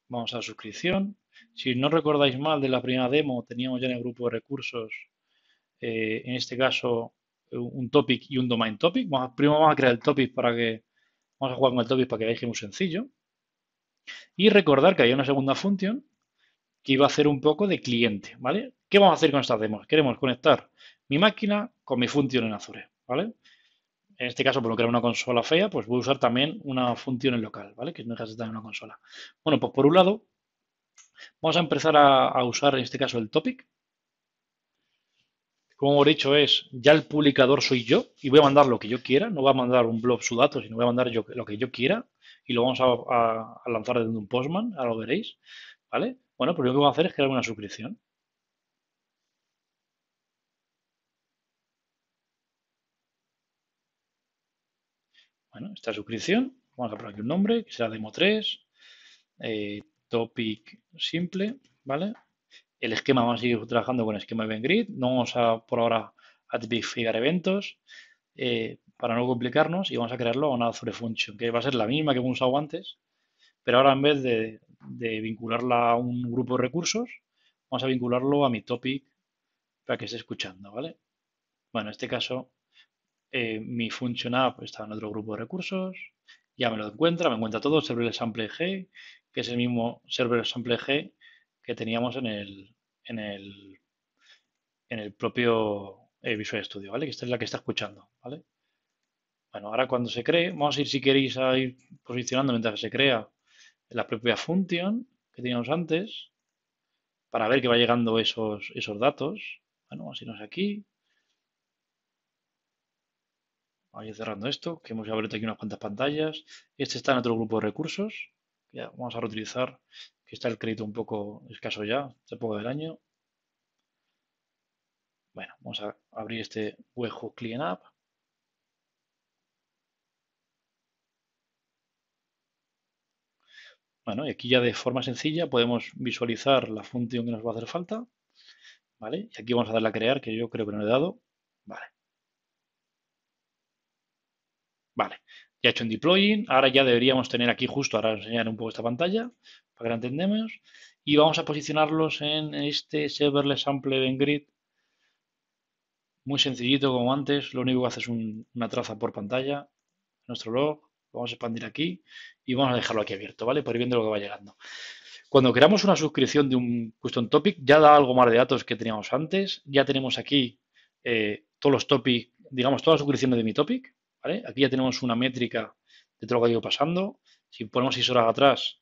Vamos a suscripción. Si no recordáis mal de la primera demo, teníamos ya en el grupo de recursos, eh, en este caso, un topic y un domain topic. primero vamos a crear el topic para que, vamos a jugar con el topic para que veáis que es muy sencillo. Y recordar que hay una segunda función que iba a hacer un poco de cliente, ¿vale? ¿Qué vamos a hacer con estas demos? Queremos conectar mi máquina con mi función en Azure, ¿vale? En este caso, por lo que era una consola fea, pues voy a usar también una función en local, ¿vale? Que no deja de una consola. Bueno, pues por un lado, Vamos a empezar a, usar en este caso el topic. Como hemos dicho es, ya el publicador soy yo y voy a mandar lo que yo quiera. No voy a mandar un blog su dato, sino voy a mandar yo, lo que yo quiera y lo vamos a, lanzar desde un postman, ahora lo veréis. ¿Vale? Bueno, pues lo que voy a hacer es crear una suscripción. Bueno, esta suscripción, vamos a poner aquí un nombre, que será demo 3 topic simple, ¿vale? El esquema vamos a seguir trabajando con el esquema Event Grid. No vamos a, por ahora, a eventos eh, para no complicarnos y vamos a crearlo a una Azure Function, que va a ser la misma que hemos usado antes, pero ahora en vez de, vincularla a un grupo de recursos, vamos a vincularlo a mi topic para que esté escuchando, ¿vale? Bueno, en este caso, eh, mi function app está en otro grupo de recursos, ya me lo encuentra, me encuentra todo, server sample G, que es el mismo server sample G que teníamos en el, en el, en el propio eh, Visual Studio, ¿vale? Que esta es la que está escuchando, ¿vale? Bueno, ahora cuando se cree, vamos a ir si queréis a ir posicionando mientras se crea la propia función que teníamos antes para ver que va llegando esos, esos datos. Bueno, vamos a irnos aquí. Vamos a ir cerrando esto, que hemos abierto aquí unas cuantas pantallas. Este está en otro grupo de recursos ya vamos a reutilizar, que está el crédito un poco escaso ya, hace poco del año. Bueno, vamos a abrir este webhook app. Bueno, y aquí ya de forma sencilla podemos visualizar la función que nos va a hacer falta. ¿Vale? Y aquí vamos a darle a crear, que yo creo que no le he dado. Vale. Vale ya hecho en deploying. Ahora ya deberíamos tener aquí justo, ahora enseñar un poco esta pantalla para que la entendamos. Y vamos a posicionarlos en este serverless sample event grid. Muy sencillito como antes. Lo único que hace es una traza por pantalla. Nuestro log. Lo vamos a expandir aquí y vamos a dejarlo aquí abierto, ¿vale? Para ir viendo lo que va llegando. Cuando creamos una suscripción de un custom topic, ya da algo más de datos que teníamos antes. Ya tenemos aquí eh, todos los topics, digamos, todas las suscripciones de mi topic. Aquí ya tenemos una métrica de todo lo que ha ido pasando. Si ponemos 6 horas atrás,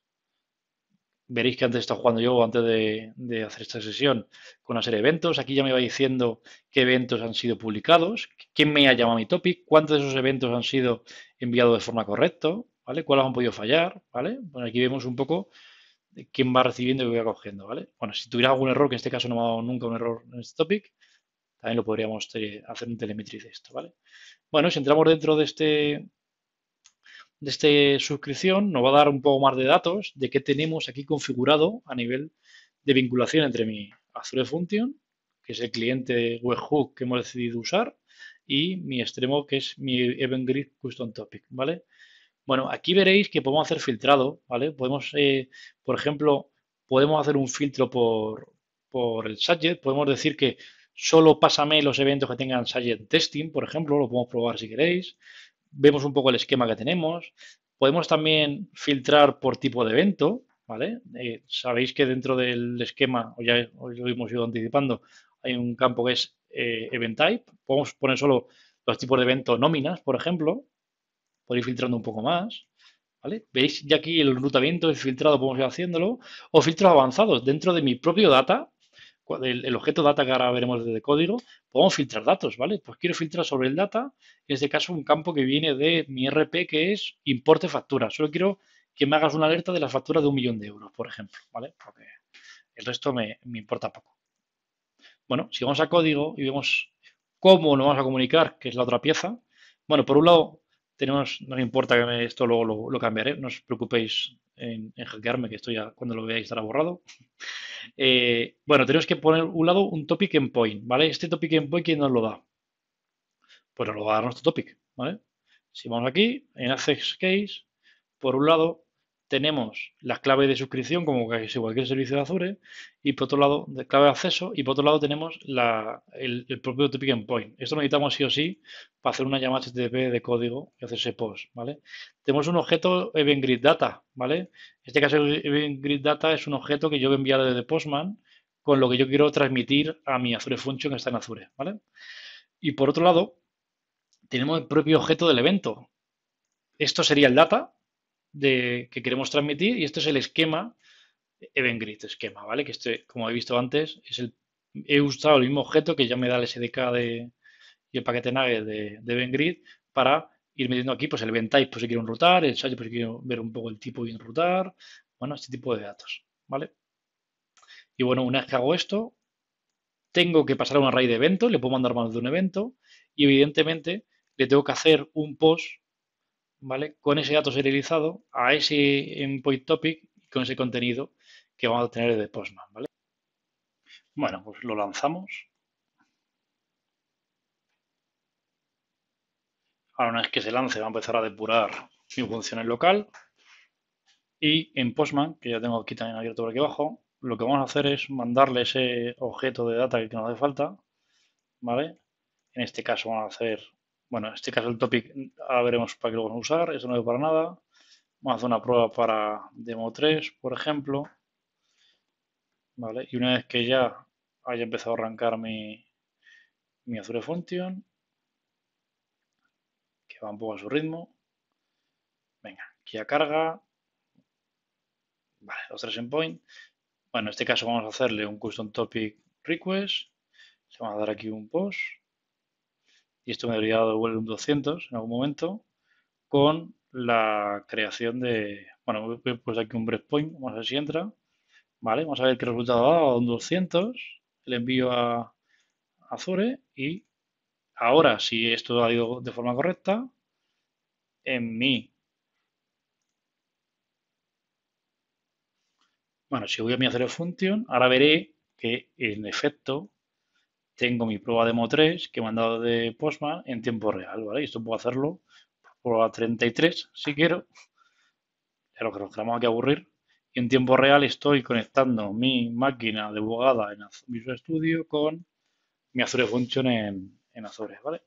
veréis que antes estaba jugando yo, antes de, hacer esta sesión, con una serie de eventos. Aquí ya me va diciendo qué eventos han sido publicados, quién me ha llamado a mi topic, cuántos de esos eventos han sido enviados de forma correcta, ¿vale? Cuáles han podido fallar, ¿vale? Bueno, aquí vemos un poco quién va recibiendo y qué va cogiendo, ¿vale? Bueno, si tuviera algún error, que en este caso no me ha dado nunca un error en este topic, también lo podríamos hacer un telemetría de esto, ¿vale? Bueno, si entramos dentro de este de esta suscripción, nos va a dar un poco más de datos de qué tenemos aquí configurado a nivel de vinculación entre mi Azure Function, que es el cliente webhook que hemos decidido usar, y mi extremo, que es mi Event Grid Custom Topic, ¿vale? Bueno, aquí veréis que podemos hacer filtrado, ¿vale? Podemos, eh, por ejemplo, podemos hacer un filtro por, por el subject, podemos decir que Solo pásame los eventos que tengan Sajent Testing, por ejemplo, lo podemos probar si queréis. Vemos un poco el esquema que tenemos. Podemos también filtrar por tipo de evento, ¿vale? Eh, sabéis que dentro del esquema, o ya lo hemos ido anticipando, hay un campo que es eh, Event Type. Podemos poner solo los tipos de evento nóminas, por ejemplo. Podéis ir filtrando un poco más. ¿Vale? Veis ya aquí el enrutamiento, el filtrado, podemos ir haciéndolo, o filtros avanzados dentro de mi propio data, el, objeto data que ahora veremos desde código, podemos filtrar datos, ¿vale? Pues quiero filtrar sobre el data, en este caso un campo que viene de mi RP que es importe factura. Solo quiero que me hagas una alerta de la factura de un millón de euros, por ejemplo, ¿vale? Porque el resto me, me importa poco. Bueno, si vamos a código y vemos cómo lo vamos a comunicar, que es la otra pieza, bueno, por un lado tenemos, no me importa que esto luego lo, cambiaré, no os preocupéis en, hackearme, que esto ya cuando lo veáis estará borrado. *laughs* Eh, bueno, tenemos que poner un lado un topic endpoint, ¿vale? Este topic endpoint, ¿quién nos lo da? Pues nos lo va a dar nuestro topic, ¿vale? Si vamos aquí, en Access Case, por un lado tenemos la clave de suscripción como casi cualquier servicio de Azure y por otro lado de clave de acceso y por otro lado tenemos el, propio topic endpoint. Esto lo necesitamos sí o sí para hacer una llamada HTTP de código y hacerse post, ¿vale? Tenemos un objeto EventGrid Data, ¿vale? En este caso EventGrid Data es un objeto que yo voy a enviar desde Postman con lo que yo quiero transmitir a mi Azure Function que está en Azure, ¿vale? Y por otro lado tenemos el propio objeto del evento. Esto sería el data, de, que queremos transmitir y esto es el esquema EventGrid esquema, ¿vale? Que este, como he visto antes, es el, he usado el mismo objeto que ya me da el SDK de, y el paquete Nugget de, de EventGrid para ir metiendo aquí pues el event type pues si quiero enrutar, el site pues si quiero ver un poco el tipo y enrutar, bueno, este tipo de datos, ¿vale? Y bueno, una vez que hago esto, tengo que pasar a un array de eventos, le puedo mandar más de un evento y evidentemente le tengo que hacer un post ¿vale? Con ese dato serializado a ese endpoint topic con ese contenido que vamos a tener de Postman, ¿vale? Bueno, pues lo lanzamos. Ahora una vez que se lance va a empezar a depurar mi función en local. Y en Postman, que ya tengo aquí también abierto por aquí abajo, lo que vamos a hacer es mandarle ese objeto de data que nos hace falta, ¿vale? En este caso vamos a hacer bueno, en este caso el topic ahora veremos para qué lo vamos a usar, eso no es para nada. Vamos a hacer una prueba para demo 3, por ejemplo. Vale, y una vez que ya haya empezado a arrancar mi, Azure Function, que va un poco a su ritmo. Venga, aquí a carga. Vale, los tres endpoints. Bueno, en este caso vamos a hacerle un custom topic request. Le vamos a dar aquí un post y esto me debería devolver un 200 en algún momento, con la creación de, bueno, pues aquí un breakpoint, vamos a ver si entra, vale, vamos a ver qué resultado ha dado, un 200, le envío a Azure y ahora, si esto ha ido de forma correcta, en mi, bueno, si voy a mi Azure Function, ahora veré que en efecto tengo mi prueba demo 3 que he mandado de Postman en tiempo real, ¿vale? Y esto puedo hacerlo por prueba 33 si quiero. Lo que nos queramos aquí aburrir. Y en tiempo real estoy conectando mi máquina debugada en Visual Studio con mi Azure Function en, Azure, ¿vale?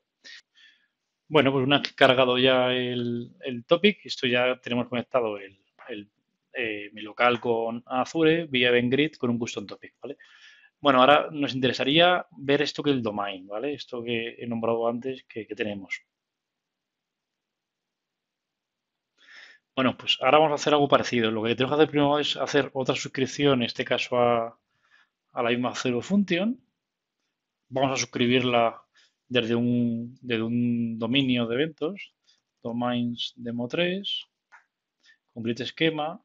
Bueno, pues una vez cargado ya el, topic, esto ya tenemos conectado el, eh, mi local con Azure vía EventGrid con un custom topic, ¿vale? Bueno, ahora nos interesaría ver esto que es el domain, ¿vale? Esto que he nombrado antes que, tenemos. Bueno, pues ahora vamos a hacer algo parecido. Lo que tenemos que hacer primero es hacer otra suscripción, en este caso a, la misma Zero Function. Vamos a suscribirla desde un, desde un dominio de eventos, domains demo 3, complete esquema.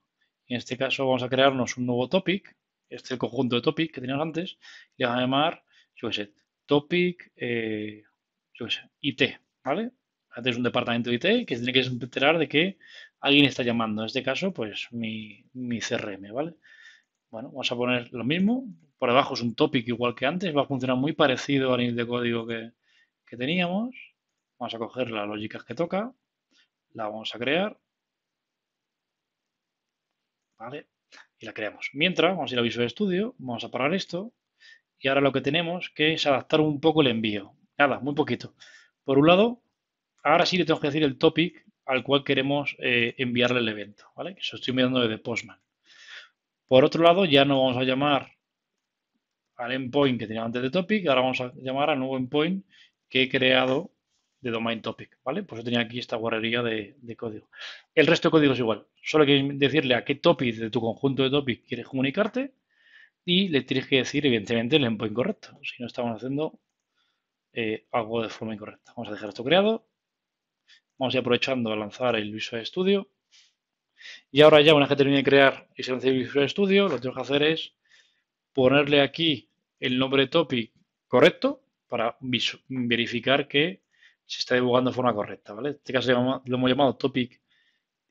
En este caso vamos a crearnos un nuevo topic este conjunto de topic que teníamos antes, le vamos a llamar, yo sé, topic, eh, yo sé, IT, ¿vale? Antes es un departamento de IT que tiene que enterar de que alguien está llamando. En este caso, pues mi, mi CRM, ¿vale? Bueno, vamos a poner lo mismo. Por debajo es un topic igual que antes. Va a funcionar muy parecido al nivel de código que, que teníamos. Vamos a coger las lógicas que toca. La vamos a crear. ¿Vale? Y la creamos. Mientras, vamos a ir a Visual Studio, vamos a parar esto y ahora lo que tenemos que es adaptar un poco el envío. Nada, muy poquito. Por un lado, ahora sí le tengo que decir el topic al cual queremos eh, enviarle el evento, ¿vale? Eso estoy enviando desde Postman. Por otro lado, ya no vamos a llamar al endpoint que tenía antes de topic, ahora vamos a llamar al nuevo endpoint que he creado de domain topic, ¿vale? Pues yo tenía aquí esta guarrería de, código. El resto de código es igual. Solo hay que decirle a qué topic de tu conjunto de topics quieres comunicarte y le tienes que decir, evidentemente, el endpoint correcto. Si no estamos haciendo eh, algo de forma incorrecta. Vamos a dejar esto creado. Vamos a ir aprovechando a lanzar el Visual Studio. Y ahora ya, una vez que termine de crear y se lance el Visual Studio, lo que tengo que hacer es ponerle aquí el nombre de topic correcto para verificar que se está dibujando de forma correcta, ¿vale? En este caso lo hemos llamado topic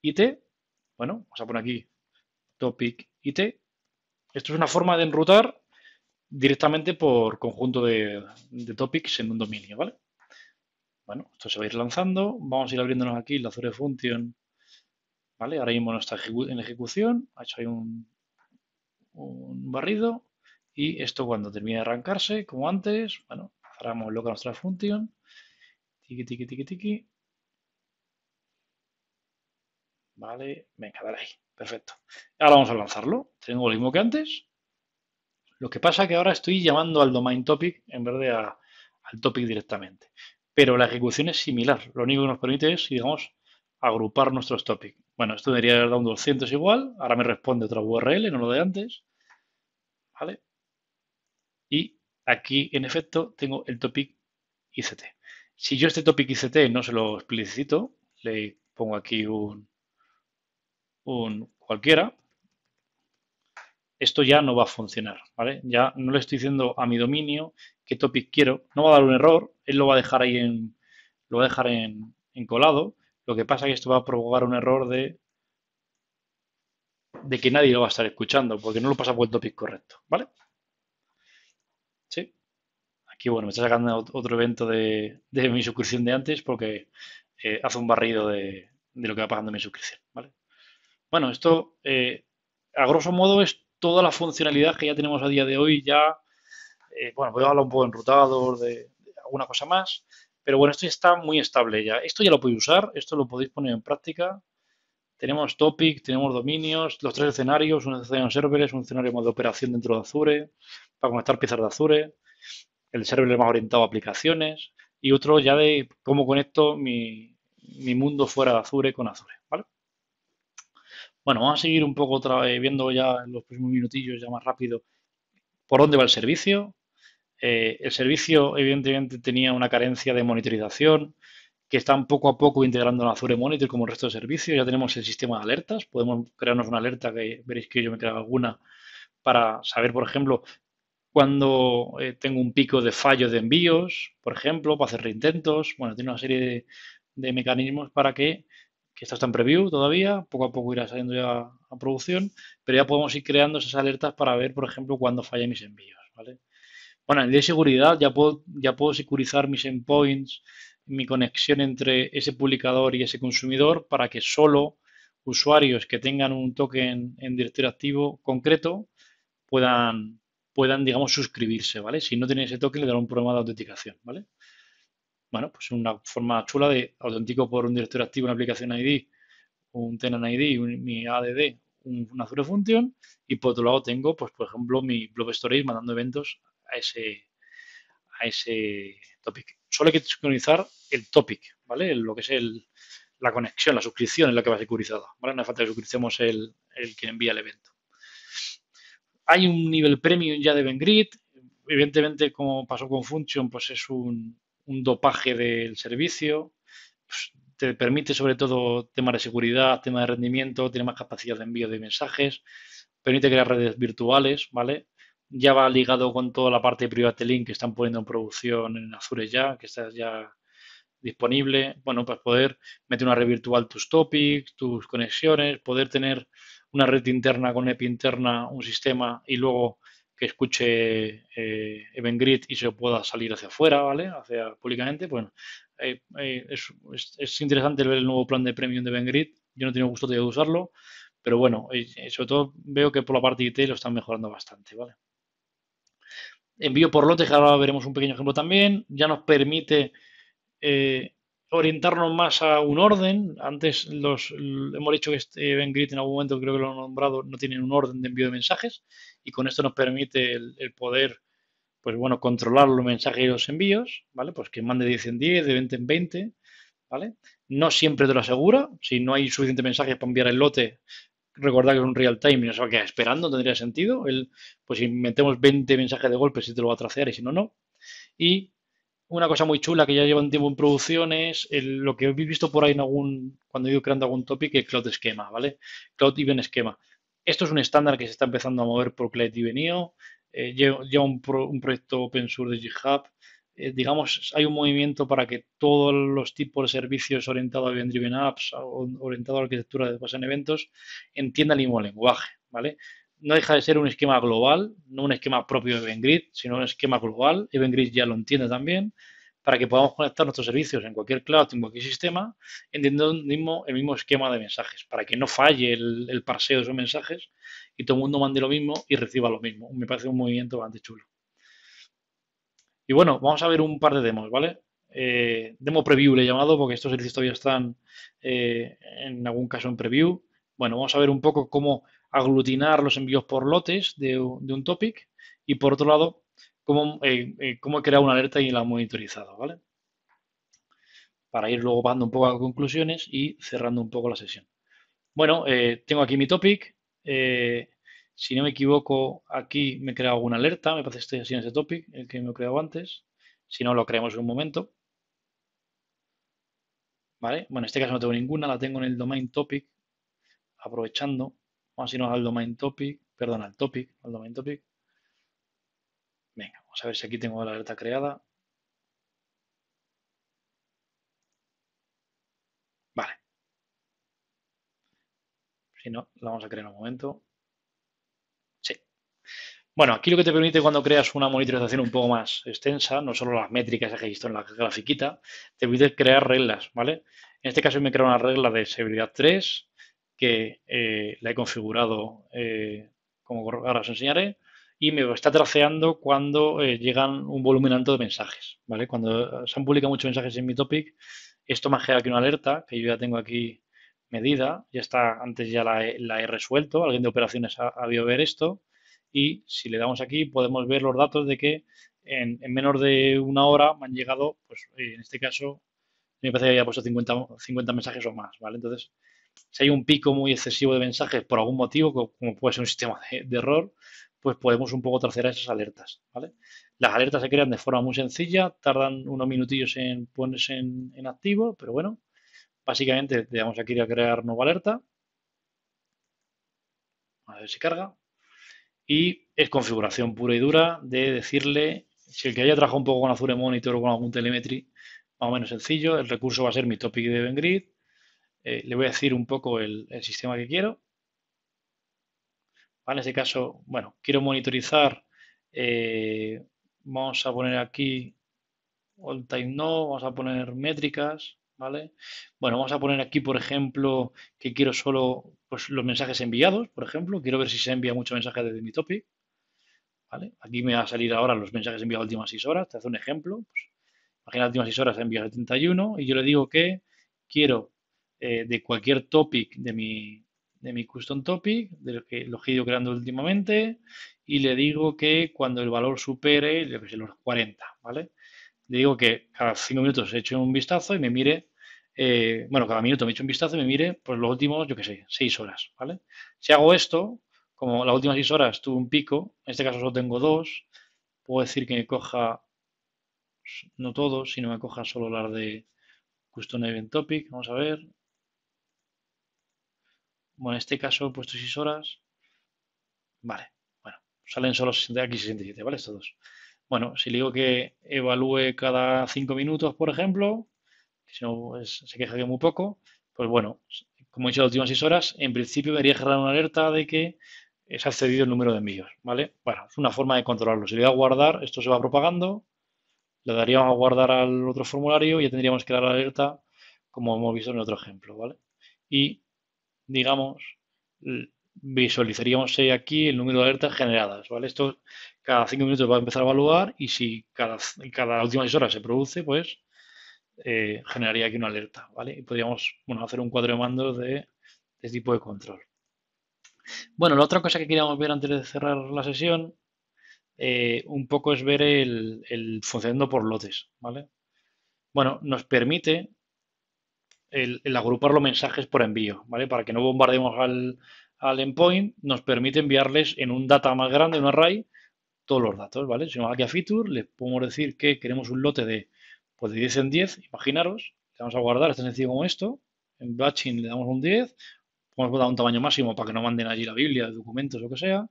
IT. Bueno, vamos a poner aquí topic IT. Esto es una forma de enrutar directamente por conjunto de, topics en un dominio, ¿vale? Bueno, esto se va a ir lanzando. Vamos a ir abriéndonos aquí la Azure Function, ¿vale? Ahora mismo está en ejecución. Ha hecho ahí un, un barrido. Y esto cuando termine de arrancarse, como antes, bueno, cerramos local nuestra función Tiki, tiki, tiki, tiki. Vale, venga, dale ahí. Perfecto. Ahora vamos a lanzarlo. Tengo lo mismo que antes. Lo que pasa es que ahora estoy llamando al domain topic en vez de al topic directamente. Pero la ejecución es similar. Lo único que nos permite es, digamos, agrupar nuestros topics. Bueno, esto debería haber dado un 200 igual. Ahora me responde otra URL, no lo de antes. ¿Vale? Y aquí, en efecto, tengo el topic ICT. Si yo este topic ICT no se lo explicito, le pongo aquí un, cualquiera, esto ya no va a funcionar, ¿vale? Ya no le estoy diciendo a mi dominio qué topic quiero, no va a dar un error, él lo va a dejar ahí en, lo va a dejar en, en colado, lo que pasa es que esto va a provocar un error de, de que nadie lo va a estar escuchando, porque no lo pasa por el topic correcto, ¿vale? Aquí, bueno, me está sacando otro evento de, mi suscripción de antes porque eh, hace un barrido de, lo que va pasando en mi suscripción, ¿vale? Bueno, esto, eh, a grosso modo, es toda la funcionalidad que ya tenemos a día de hoy. Ya, eh, bueno, voy a hablar un poco de enrutador, de, de, alguna cosa más, pero bueno, esto ya está muy estable ya. Esto ya lo podéis usar, esto lo podéis poner en práctica. Tenemos topic, tenemos dominios, los tres escenarios, un escenario serverless, un escenario de operación dentro de Azure, para conectar piezas de Azure el server más orientado a aplicaciones y otro ya de cómo conecto mi, mundo fuera de Azure con Azure, ¿vale? Bueno, vamos a seguir un poco otra vez viendo ya en los próximos minutillos ya más rápido por dónde va el servicio. Eh, el servicio evidentemente tenía una carencia de monitorización que están poco a poco integrando en Azure Monitor como el resto de servicios. Ya tenemos el sistema de alertas. Podemos crearnos una alerta que veréis que yo me creo alguna para saber, por ejemplo, cuando eh, tengo un pico de fallo de envíos, por ejemplo, para hacer reintentos. Bueno, tiene una serie de, mecanismos para que, que esto está en preview todavía, poco a poco irá saliendo ya a producción, pero ya podemos ir creando esas alertas para ver, por ejemplo, cuándo fallan mis envíos. ¿vale? Bueno, en el de seguridad ya puedo, ya puedo securizar mis endpoints, mi conexión entre ese publicador y ese consumidor para que solo usuarios que tengan un token en directorio activo concreto puedan, puedan, digamos, suscribirse, ¿vale? Si no tienen ese token, le dará un problema de autenticación, ¿vale? Bueno, pues una forma chula de autentico por un directorio activo, una aplicación ID, un tenant ID, mi ADD, una Azure Function, y por otro lado tengo, pues, por ejemplo, mi Blob Storage mandando eventos a ese, a ese topic. Solo hay que sincronizar el topic, ¿vale? Lo que es el, la conexión, la suscripción es la que va securizada. No hace falta que suscripcemos el, el que envía el evento. Hay un nivel premium ya de Vengrid. Evidentemente, como pasó con Function, pues es un, dopaje del servicio. Pues, te permite sobre todo temas de seguridad, temas de rendimiento, tiene más capacidad de envío de mensajes, permite crear redes virtuales, ¿vale? Ya va ligado con toda la parte de Private Link que están poniendo en producción en Azure ya, que está ya disponible. Bueno, pues poder meter una red virtual tus topics, tus conexiones, poder tener una red interna con EPI interna, un sistema y luego que escuche eh, EventGrid y se pueda salir hacia afuera, ¿vale? Hacia públicamente, bueno, eh, eh, es, interesante ver el nuevo plan de premium de EventGrid. Yo no tengo gusto de usarlo, pero bueno, sobre todo veo que por la parte IT lo están mejorando bastante, ¿vale? Envío por lotes, ahora veremos un pequeño ejemplo también. Ya nos permite orientarnos más a un orden. Antes los hemos dicho que este EventGrid en algún momento creo que lo han nombrado, no tienen un orden de envío de mensajes y con esto nos permite el, poder pues bueno, controlar los mensajes y los envíos, ¿vale? Pues que mande de 10 en 10, de 20 en 20, ¿vale? No siempre te lo asegura, si no hay suficiente mensajes para enviar el lote, recordar que es un real time y no se va esperando, tendría sentido. El, pues si metemos 20 mensajes de golpe, si te lo va a tracear y si no, no. Y una cosa muy chula que ya lleva un tiempo en producción es lo que habéis visto por ahí en algún, cuando he ido creando algún topic, el Cloud Schema, ¿vale? Cloud Event Schema. Esto es un estándar que se está empezando a mover por Cloud Event eh, lleva un, proyecto open source de GitHub. Eh, digamos, hay un movimiento para que todos los tipos de servicios orientados a Event Driven Apps, orientados a arquitectura de base en eventos, entiendan el mismo lenguaje, ¿vale? No deja de ser un esquema global, no un esquema propio de EventGrid, sino un esquema global. EventGrid ya lo entiende también para que podamos conectar nuestros servicios en cualquier cloud, en cualquier sistema, entendiendo el mismo, el mismo esquema de mensajes, para que no falle el, parseo de esos mensajes y todo el mundo mande lo mismo y reciba lo mismo. Me parece un movimiento bastante chulo. Y bueno, vamos a ver un par de demos, ¿vale? Eh, demo preview le he llamado porque estos servicios todavía están eh, en algún caso en preview. Bueno, vamos a ver un poco cómo aglutinar los envíos por lotes de, un topic y por otro lado cómo, eh, eh, cómo he creado una alerta y la monitorizado, ¿vale? Para ir luego pasando un poco a conclusiones y cerrando un poco la sesión. Bueno, eh, tengo aquí mi topic. si no me equivoco, aquí me he creado alguna alerta. Me parece que estoy así en ese topic, el que me he creado antes. Si no, lo creamos en un momento. ¿Vale? Bueno, en este caso no tengo ninguna, la tengo en el domain topic. Aprovechando, vamos a irnos al domain topic, perdón, al topic, al domain topic. Venga, vamos a ver si aquí tengo la alerta creada. Vale. Si no, la vamos a crear un momento. Sí. Bueno, aquí lo que te permite cuando creas una monitorización un poco más extensa, no solo las métricas que he visto en la grafiquita, te permite crear reglas, ¿vale? En este caso me he creado una regla de seguridad 3 que eh, la he configurado eh, como ahora os enseñaré y me está traceando cuando eh, llegan un volumen alto de mensajes, ¿vale? Cuando se han publicado muchos mensajes en mi topic, esto me ha aquí una alerta que yo ya tengo aquí medida, ya está, antes ya la he, resuelto, alguien de operaciones ha, ha ver esto y si le damos aquí podemos ver los datos de que en, menos de una hora me han llegado, pues en este caso me parece que había puesto 50, 50 mensajes o más, ¿vale? Entonces, si hay un pico muy excesivo de mensajes por algún motivo, como puede ser un sistema de error, pues podemos un poco tracear esas alertas. Las alertas se crean de forma muy sencilla, tardan unos minutillos en ponerse en, activo, pero bueno, básicamente le damos aquí a crear nueva alerta. A ver si carga. Y es configuración pura y dura de decirle, si el que haya trabajado un poco con Azure Monitor o con algún telemetry, más o menos sencillo, el recurso va a ser mi topic de EventGrid. Eh, le voy a decir un poco el sistema que quiero en este caso, bueno, quiero monitorizar, eh, vamos a poner aquí all time no, vamos a poner métricas, ¿vale? Bueno, vamos a poner aquí, por ejemplo, que quiero solo pues, los mensajes enviados, por ejemplo, quiero ver si se envía mucho mensaje desde mi topic, ¿vale? Aquí me va a salir ahora los mensajes enviados últimas 6 horas, te hace un ejemplo, pues, imagina últimas 6 horas he enviado 71 y yo le digo que quiero eh, de cualquier topic de mi, de mi custom topic, de lo que, lo he ido creando últimamente, y le digo que cuando el valor supere los 40, ¿vale? Le digo que cada 5 minutos he hecho un vistazo y me mire, eh, bueno, cada minuto me he hecho un vistazo y me mire, pues los últimos, yo qué sé, 6 horas, ¿vale? Si hago esto, como las últimas 6 horas tuve un pico, en este caso solo tengo dos, puedo decir que me coja, no todos, sino me coja solo las de custom event topic, vamos a ver, bueno, en este caso he puesto 6 horas. Vale, bueno, salen solo 60, aquí 67, ¿vale? Estos dos. Bueno, si le digo que evalúe cada 5 minutos, por ejemplo, si no se queja que muy poco, pues bueno, como he dicho las últimas 6 horas, en principio debería generar una alerta de que se ha excedido el número de envíos, ¿vale? Bueno, es una forma de controlarlo. Si le doy a guardar, esto se va propagando, le daríamos a guardar al otro formulario y ya tendríamos que dar la alerta como hemos visto en otro ejemplo, ¿vale? Y digamos, visualizaríamos aquí el número de alertas generadas, ¿vale? Esto cada cinco minutos va a empezar a evaluar y si cada, cada última seis horas se produce, pues eh, generaría aquí una alerta, ¿vale? Y podríamos, bueno, hacer un cuadro de mando de, este tipo de control. Bueno, la otra cosa que queríamos ver antes de cerrar la sesión eh, un poco es ver el, el funcionando por lotes, ¿vale? Bueno, nos permite el, agrupar los mensajes por envío, ¿vale? Para que no bombardeemos al, al endpoint, nos permite enviarles en un data más grande, un array, todos los datos, ¿vale? Si vamos aquí a feature, le podemos decir que queremos un lote de, pues de 10 en 10, imaginaros, le vamos a guardar, es tan sencillo como esto, en batching le damos un 10, podemos dar un tamaño máximo para que no manden allí la Biblia, documentos, lo que sea,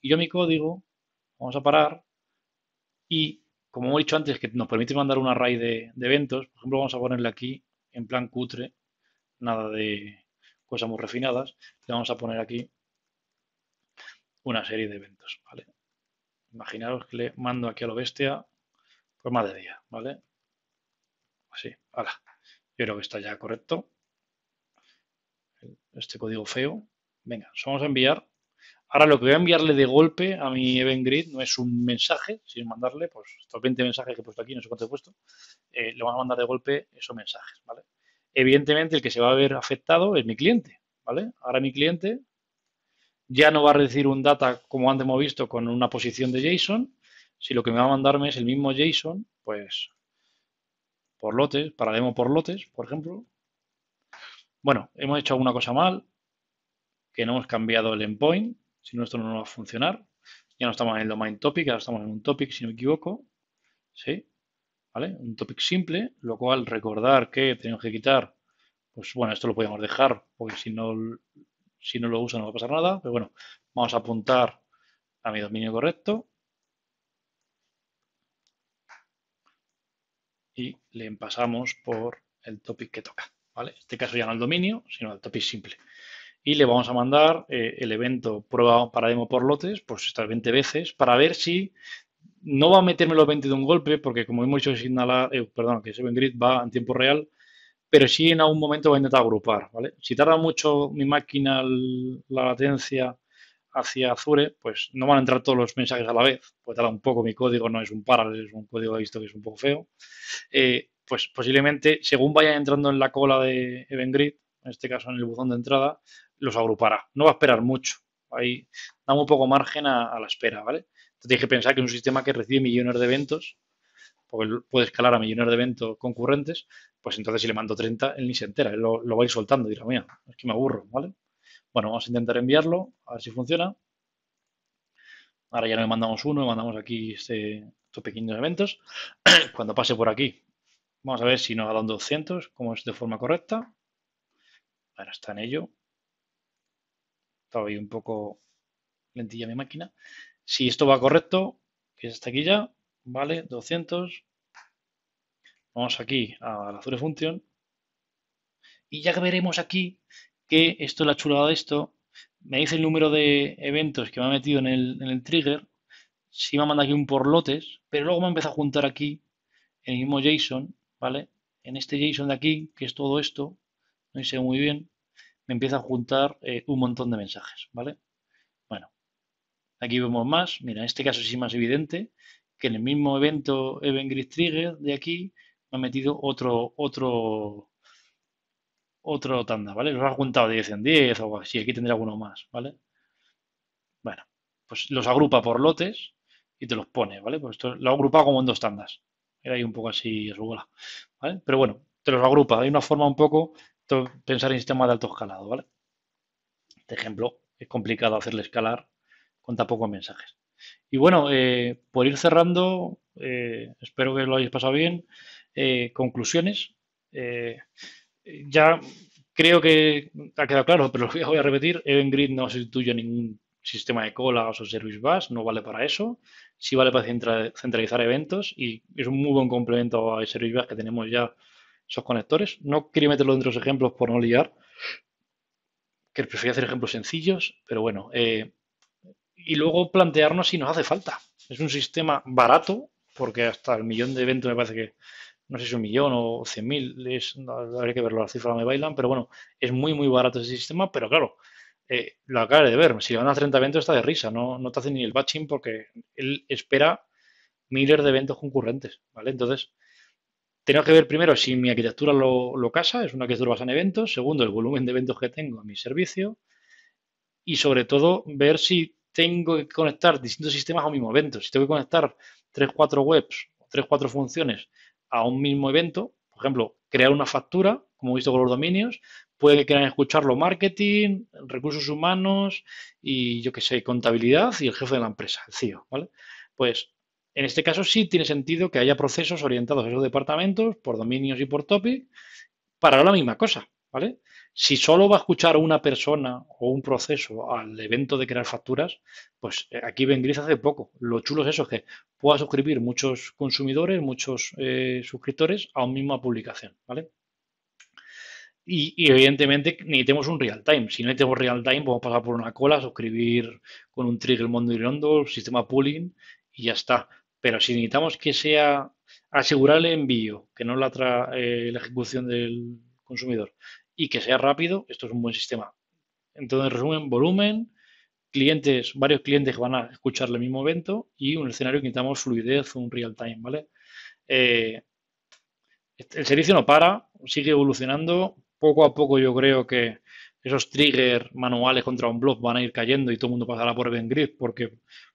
y yo mi código, vamos a parar, y como hemos dicho antes, que nos permite mandar un array de eventos, por ejemplo, vamos a ponerle aquí en plan cutre, nada de cosas muy refinadas, le vamos a poner aquí una serie de eventos, ¿vale? Imaginaros que le mando aquí a lo bestia, pues más de día, ¿vale? Así, ahora, yo creo que está ya correcto. Este código feo. Venga, vamos a enviar. Ahora lo que voy a enviarle de golpe a mi event grid no es un mensaje, sin mandarle, pues estos 20 mensajes que he puesto aquí, no sé cuánto he puesto, eh, le vamos a mandar de golpe esos mensajes, ¿vale? Evidentemente el que se va a ver afectado es mi cliente, ¿vale? Ahora mi cliente ya no va a recibir un data como antes hemos visto con una posición de JSON, si lo que me va a mandarme es el mismo JSON, pues por lotes, para demo por lotes, por ejemplo. Bueno, hemos hecho alguna cosa mal, que no hemos cambiado el endpoint, si no esto no va a funcionar. Ya no estamos en el domain topic, ahora estamos en un topic, si no me equivoco. ¿Sí? ¿Vale? Un topic simple, lo cual recordar que tenemos que quitar, pues bueno, esto lo podemos dejar, porque si no, si no lo uso no va a pasar nada, pero bueno, vamos a apuntar a mi dominio correcto. Y le pasamos por el topic que toca, ¿vale? En este caso ya no el dominio, sino el topic simple. Y le vamos a mandar eh, el evento prueba para demo por lotes, pues estas 20 veces, para ver si no va a meterme los 20 de un golpe, porque como hemos dicho, eh, perdón, que ese Grid va en tiempo real, pero sí en algún momento va a intentar agrupar, ¿vale? Si tarda mucho mi máquina la latencia hacia Azure, pues no van a entrar todos los mensajes a la vez, pues tarda un poco, mi código no es un parallel, es un código visto que es un poco feo, eh, pues posiblemente según vaya entrando en la cola de EventGrid, en este caso en el buzón de entrada, los agrupará. No va a esperar mucho, ahí da un poco margen a, la espera, ¿vale? Tienes que pensar que es un sistema que recibe millones de eventos, porque puede escalar a millones de eventos concurrentes, pues entonces si le mando 30, él ni se entera, él lo, va a ir soltando, dirá, mira, es que me aburro, ¿vale? Bueno, vamos a intentar enviarlo, a ver si funciona. Ahora ya no le mandamos uno, le mandamos aquí este, estos pequeños eventos. *clears throat* Cuando pase por aquí, vamos a ver si nos ha dado 200, como es de forma correcta. Ahora está en ello. Estaba ahí un poco lentilla mi máquina. Si esto va correcto, que es hasta aquí ya, vale, 200. Vamos aquí a la Azure Function. Y ya veremos aquí que esto es la chulada de esto. Me dice el número de eventos que me ha metido en el, trigger. Si me manda aquí un por lotes, pero luego me empieza a juntar aquí el mismo JSON, ¿vale? En este JSON de aquí, que es todo esto, no sé muy bien, me empieza a juntar eh, un montón de mensajes, ¿vale? Aquí vemos más, mira, en este caso sí más evidente, que en el mismo evento Event Grid Trigger de aquí ha metido otro, otro, otro tanda, ¿vale? Los ha juntado de 10 en 10 o algo así, aquí tendré alguno más, ¿vale? Bueno, pues los agrupa por lotes y te los pone, ¿vale? Pues esto lo ha agrupado como en dos tandas. Era ahí un poco así a su bola, ¿vale? Pero bueno, te los agrupa. Hay una forma un poco pensar en sistemas de alto escalado, ¿vale? Este ejemplo es complicado hacerle escalar con tan pocos mensajes. Y bueno, eh, por ir cerrando, eh, espero que lo hayáis pasado bien. Eh, conclusiones. ya creo que ha quedado claro, pero lo voy a repetir. EventGrid no sustituye ningún sistema de cola o Service Bus, no vale para eso. Sí vale para centralizar eventos y es un muy buen complemento a Service Bus que tenemos ya esos conectores. No quería meterlo entre los ejemplos por no liar, que prefería hacer ejemplos sencillos, pero bueno, y luego plantearnos si nos hace falta. Es un sistema barato, porque hasta el millón de eventos me parece que, no sé si es un millón o cien mil, habría que verlo, las cifras me bailan, pero bueno, es muy, muy barato ese sistema, pero claro, eh, lo acabas de ver, si van a 30 eventos está de risa, no, no te hace ni el batching porque él espera miles de eventos concurrentes, ¿vale? Entonces, tengo que ver primero si mi arquitectura lo, casa, es una arquitectura basada en eventos, segundo, el volumen de eventos que tengo a mi servicio, y sobre todo ver si tengo que conectar distintos sistemas a un mismo evento. Si tengo que conectar 3, 4 webs, 3, 4 funciones a un mismo evento, por ejemplo, crear una factura, como he visto con los dominios, puede que quieran escucharlo marketing, recursos humanos y yo qué sé, contabilidad y el jefe de la empresa, el CEO, ¿vale? Pues en este caso sí tiene sentido que haya procesos orientados a esos departamentos por dominios y por topic para la misma cosa, ¿vale? Si solo va a escuchar una persona o un proceso al evento de crear facturas, pues eh, aquí Vengriz hace poco. Lo chulo es eso, que pueda suscribir muchos consumidores, muchos eh, suscriptores a una misma publicación, ¿vale? Y, evidentemente necesitemos un real time. Si no necesitamos real time, podemos pasar por una cola, suscribir con un trigger Mondo y Rondo, sistema pooling y ya está. Pero si necesitamos que sea asegurar el envío, que no la, eh, la ejecución del consumidor y que sea rápido, esto es un buen sistema. Entonces, en resumen, volumen, clientes, varios clientes que van a escuchar el mismo evento y un escenario que necesitamos fluidez, un real time, ¿vale? Eh, el servicio no para, sigue evolucionando. Poco a poco yo creo que esos triggers manuales contra un blog van a ir cayendo y todo el mundo pasará por EventGrid porque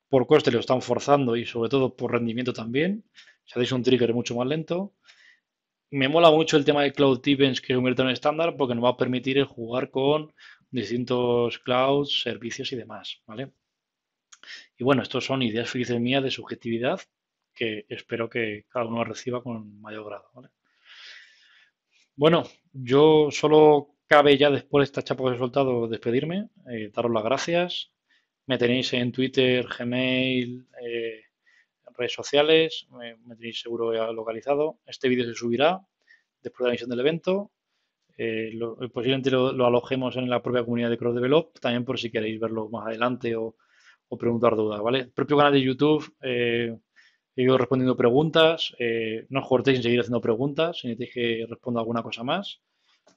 por coste lo están forzando y sobre todo por rendimiento también. Si hacéis un trigger mucho más lento. Me mola mucho el tema de Cloud Events que convierte en estándar porque nos va a permitir jugar con distintos clouds, servicios y demás, ¿vale? Y bueno, estos son ideas felices mías de subjetividad que espero que cada uno reciba con mayor grado. Bueno, yo solo cabe ya después de esta chapa que he soltado despedirme, eh, daros las gracias. Me tenéis en Twitter, Gmail, eh, redes sociales, me, tenéis seguro ya localizado. Este vídeo se subirá después de la emisión del evento. Eh, posiblemente lo, alojemos en la propia comunidad de Cross Develop, también por si queréis verlo más adelante o, preguntar dudas, ¿vale? El propio canal de YouTube, eh, he ido respondiendo preguntas, eh, no os cortéis en seguir haciendo preguntas, si necesitáis que responda alguna cosa más.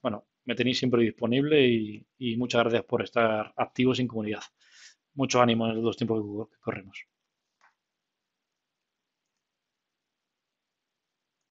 Bueno, me tenéis siempre disponible y, y muchas gracias por estar activos en comunidad. Mucho ánimo en los tiempos que corremos.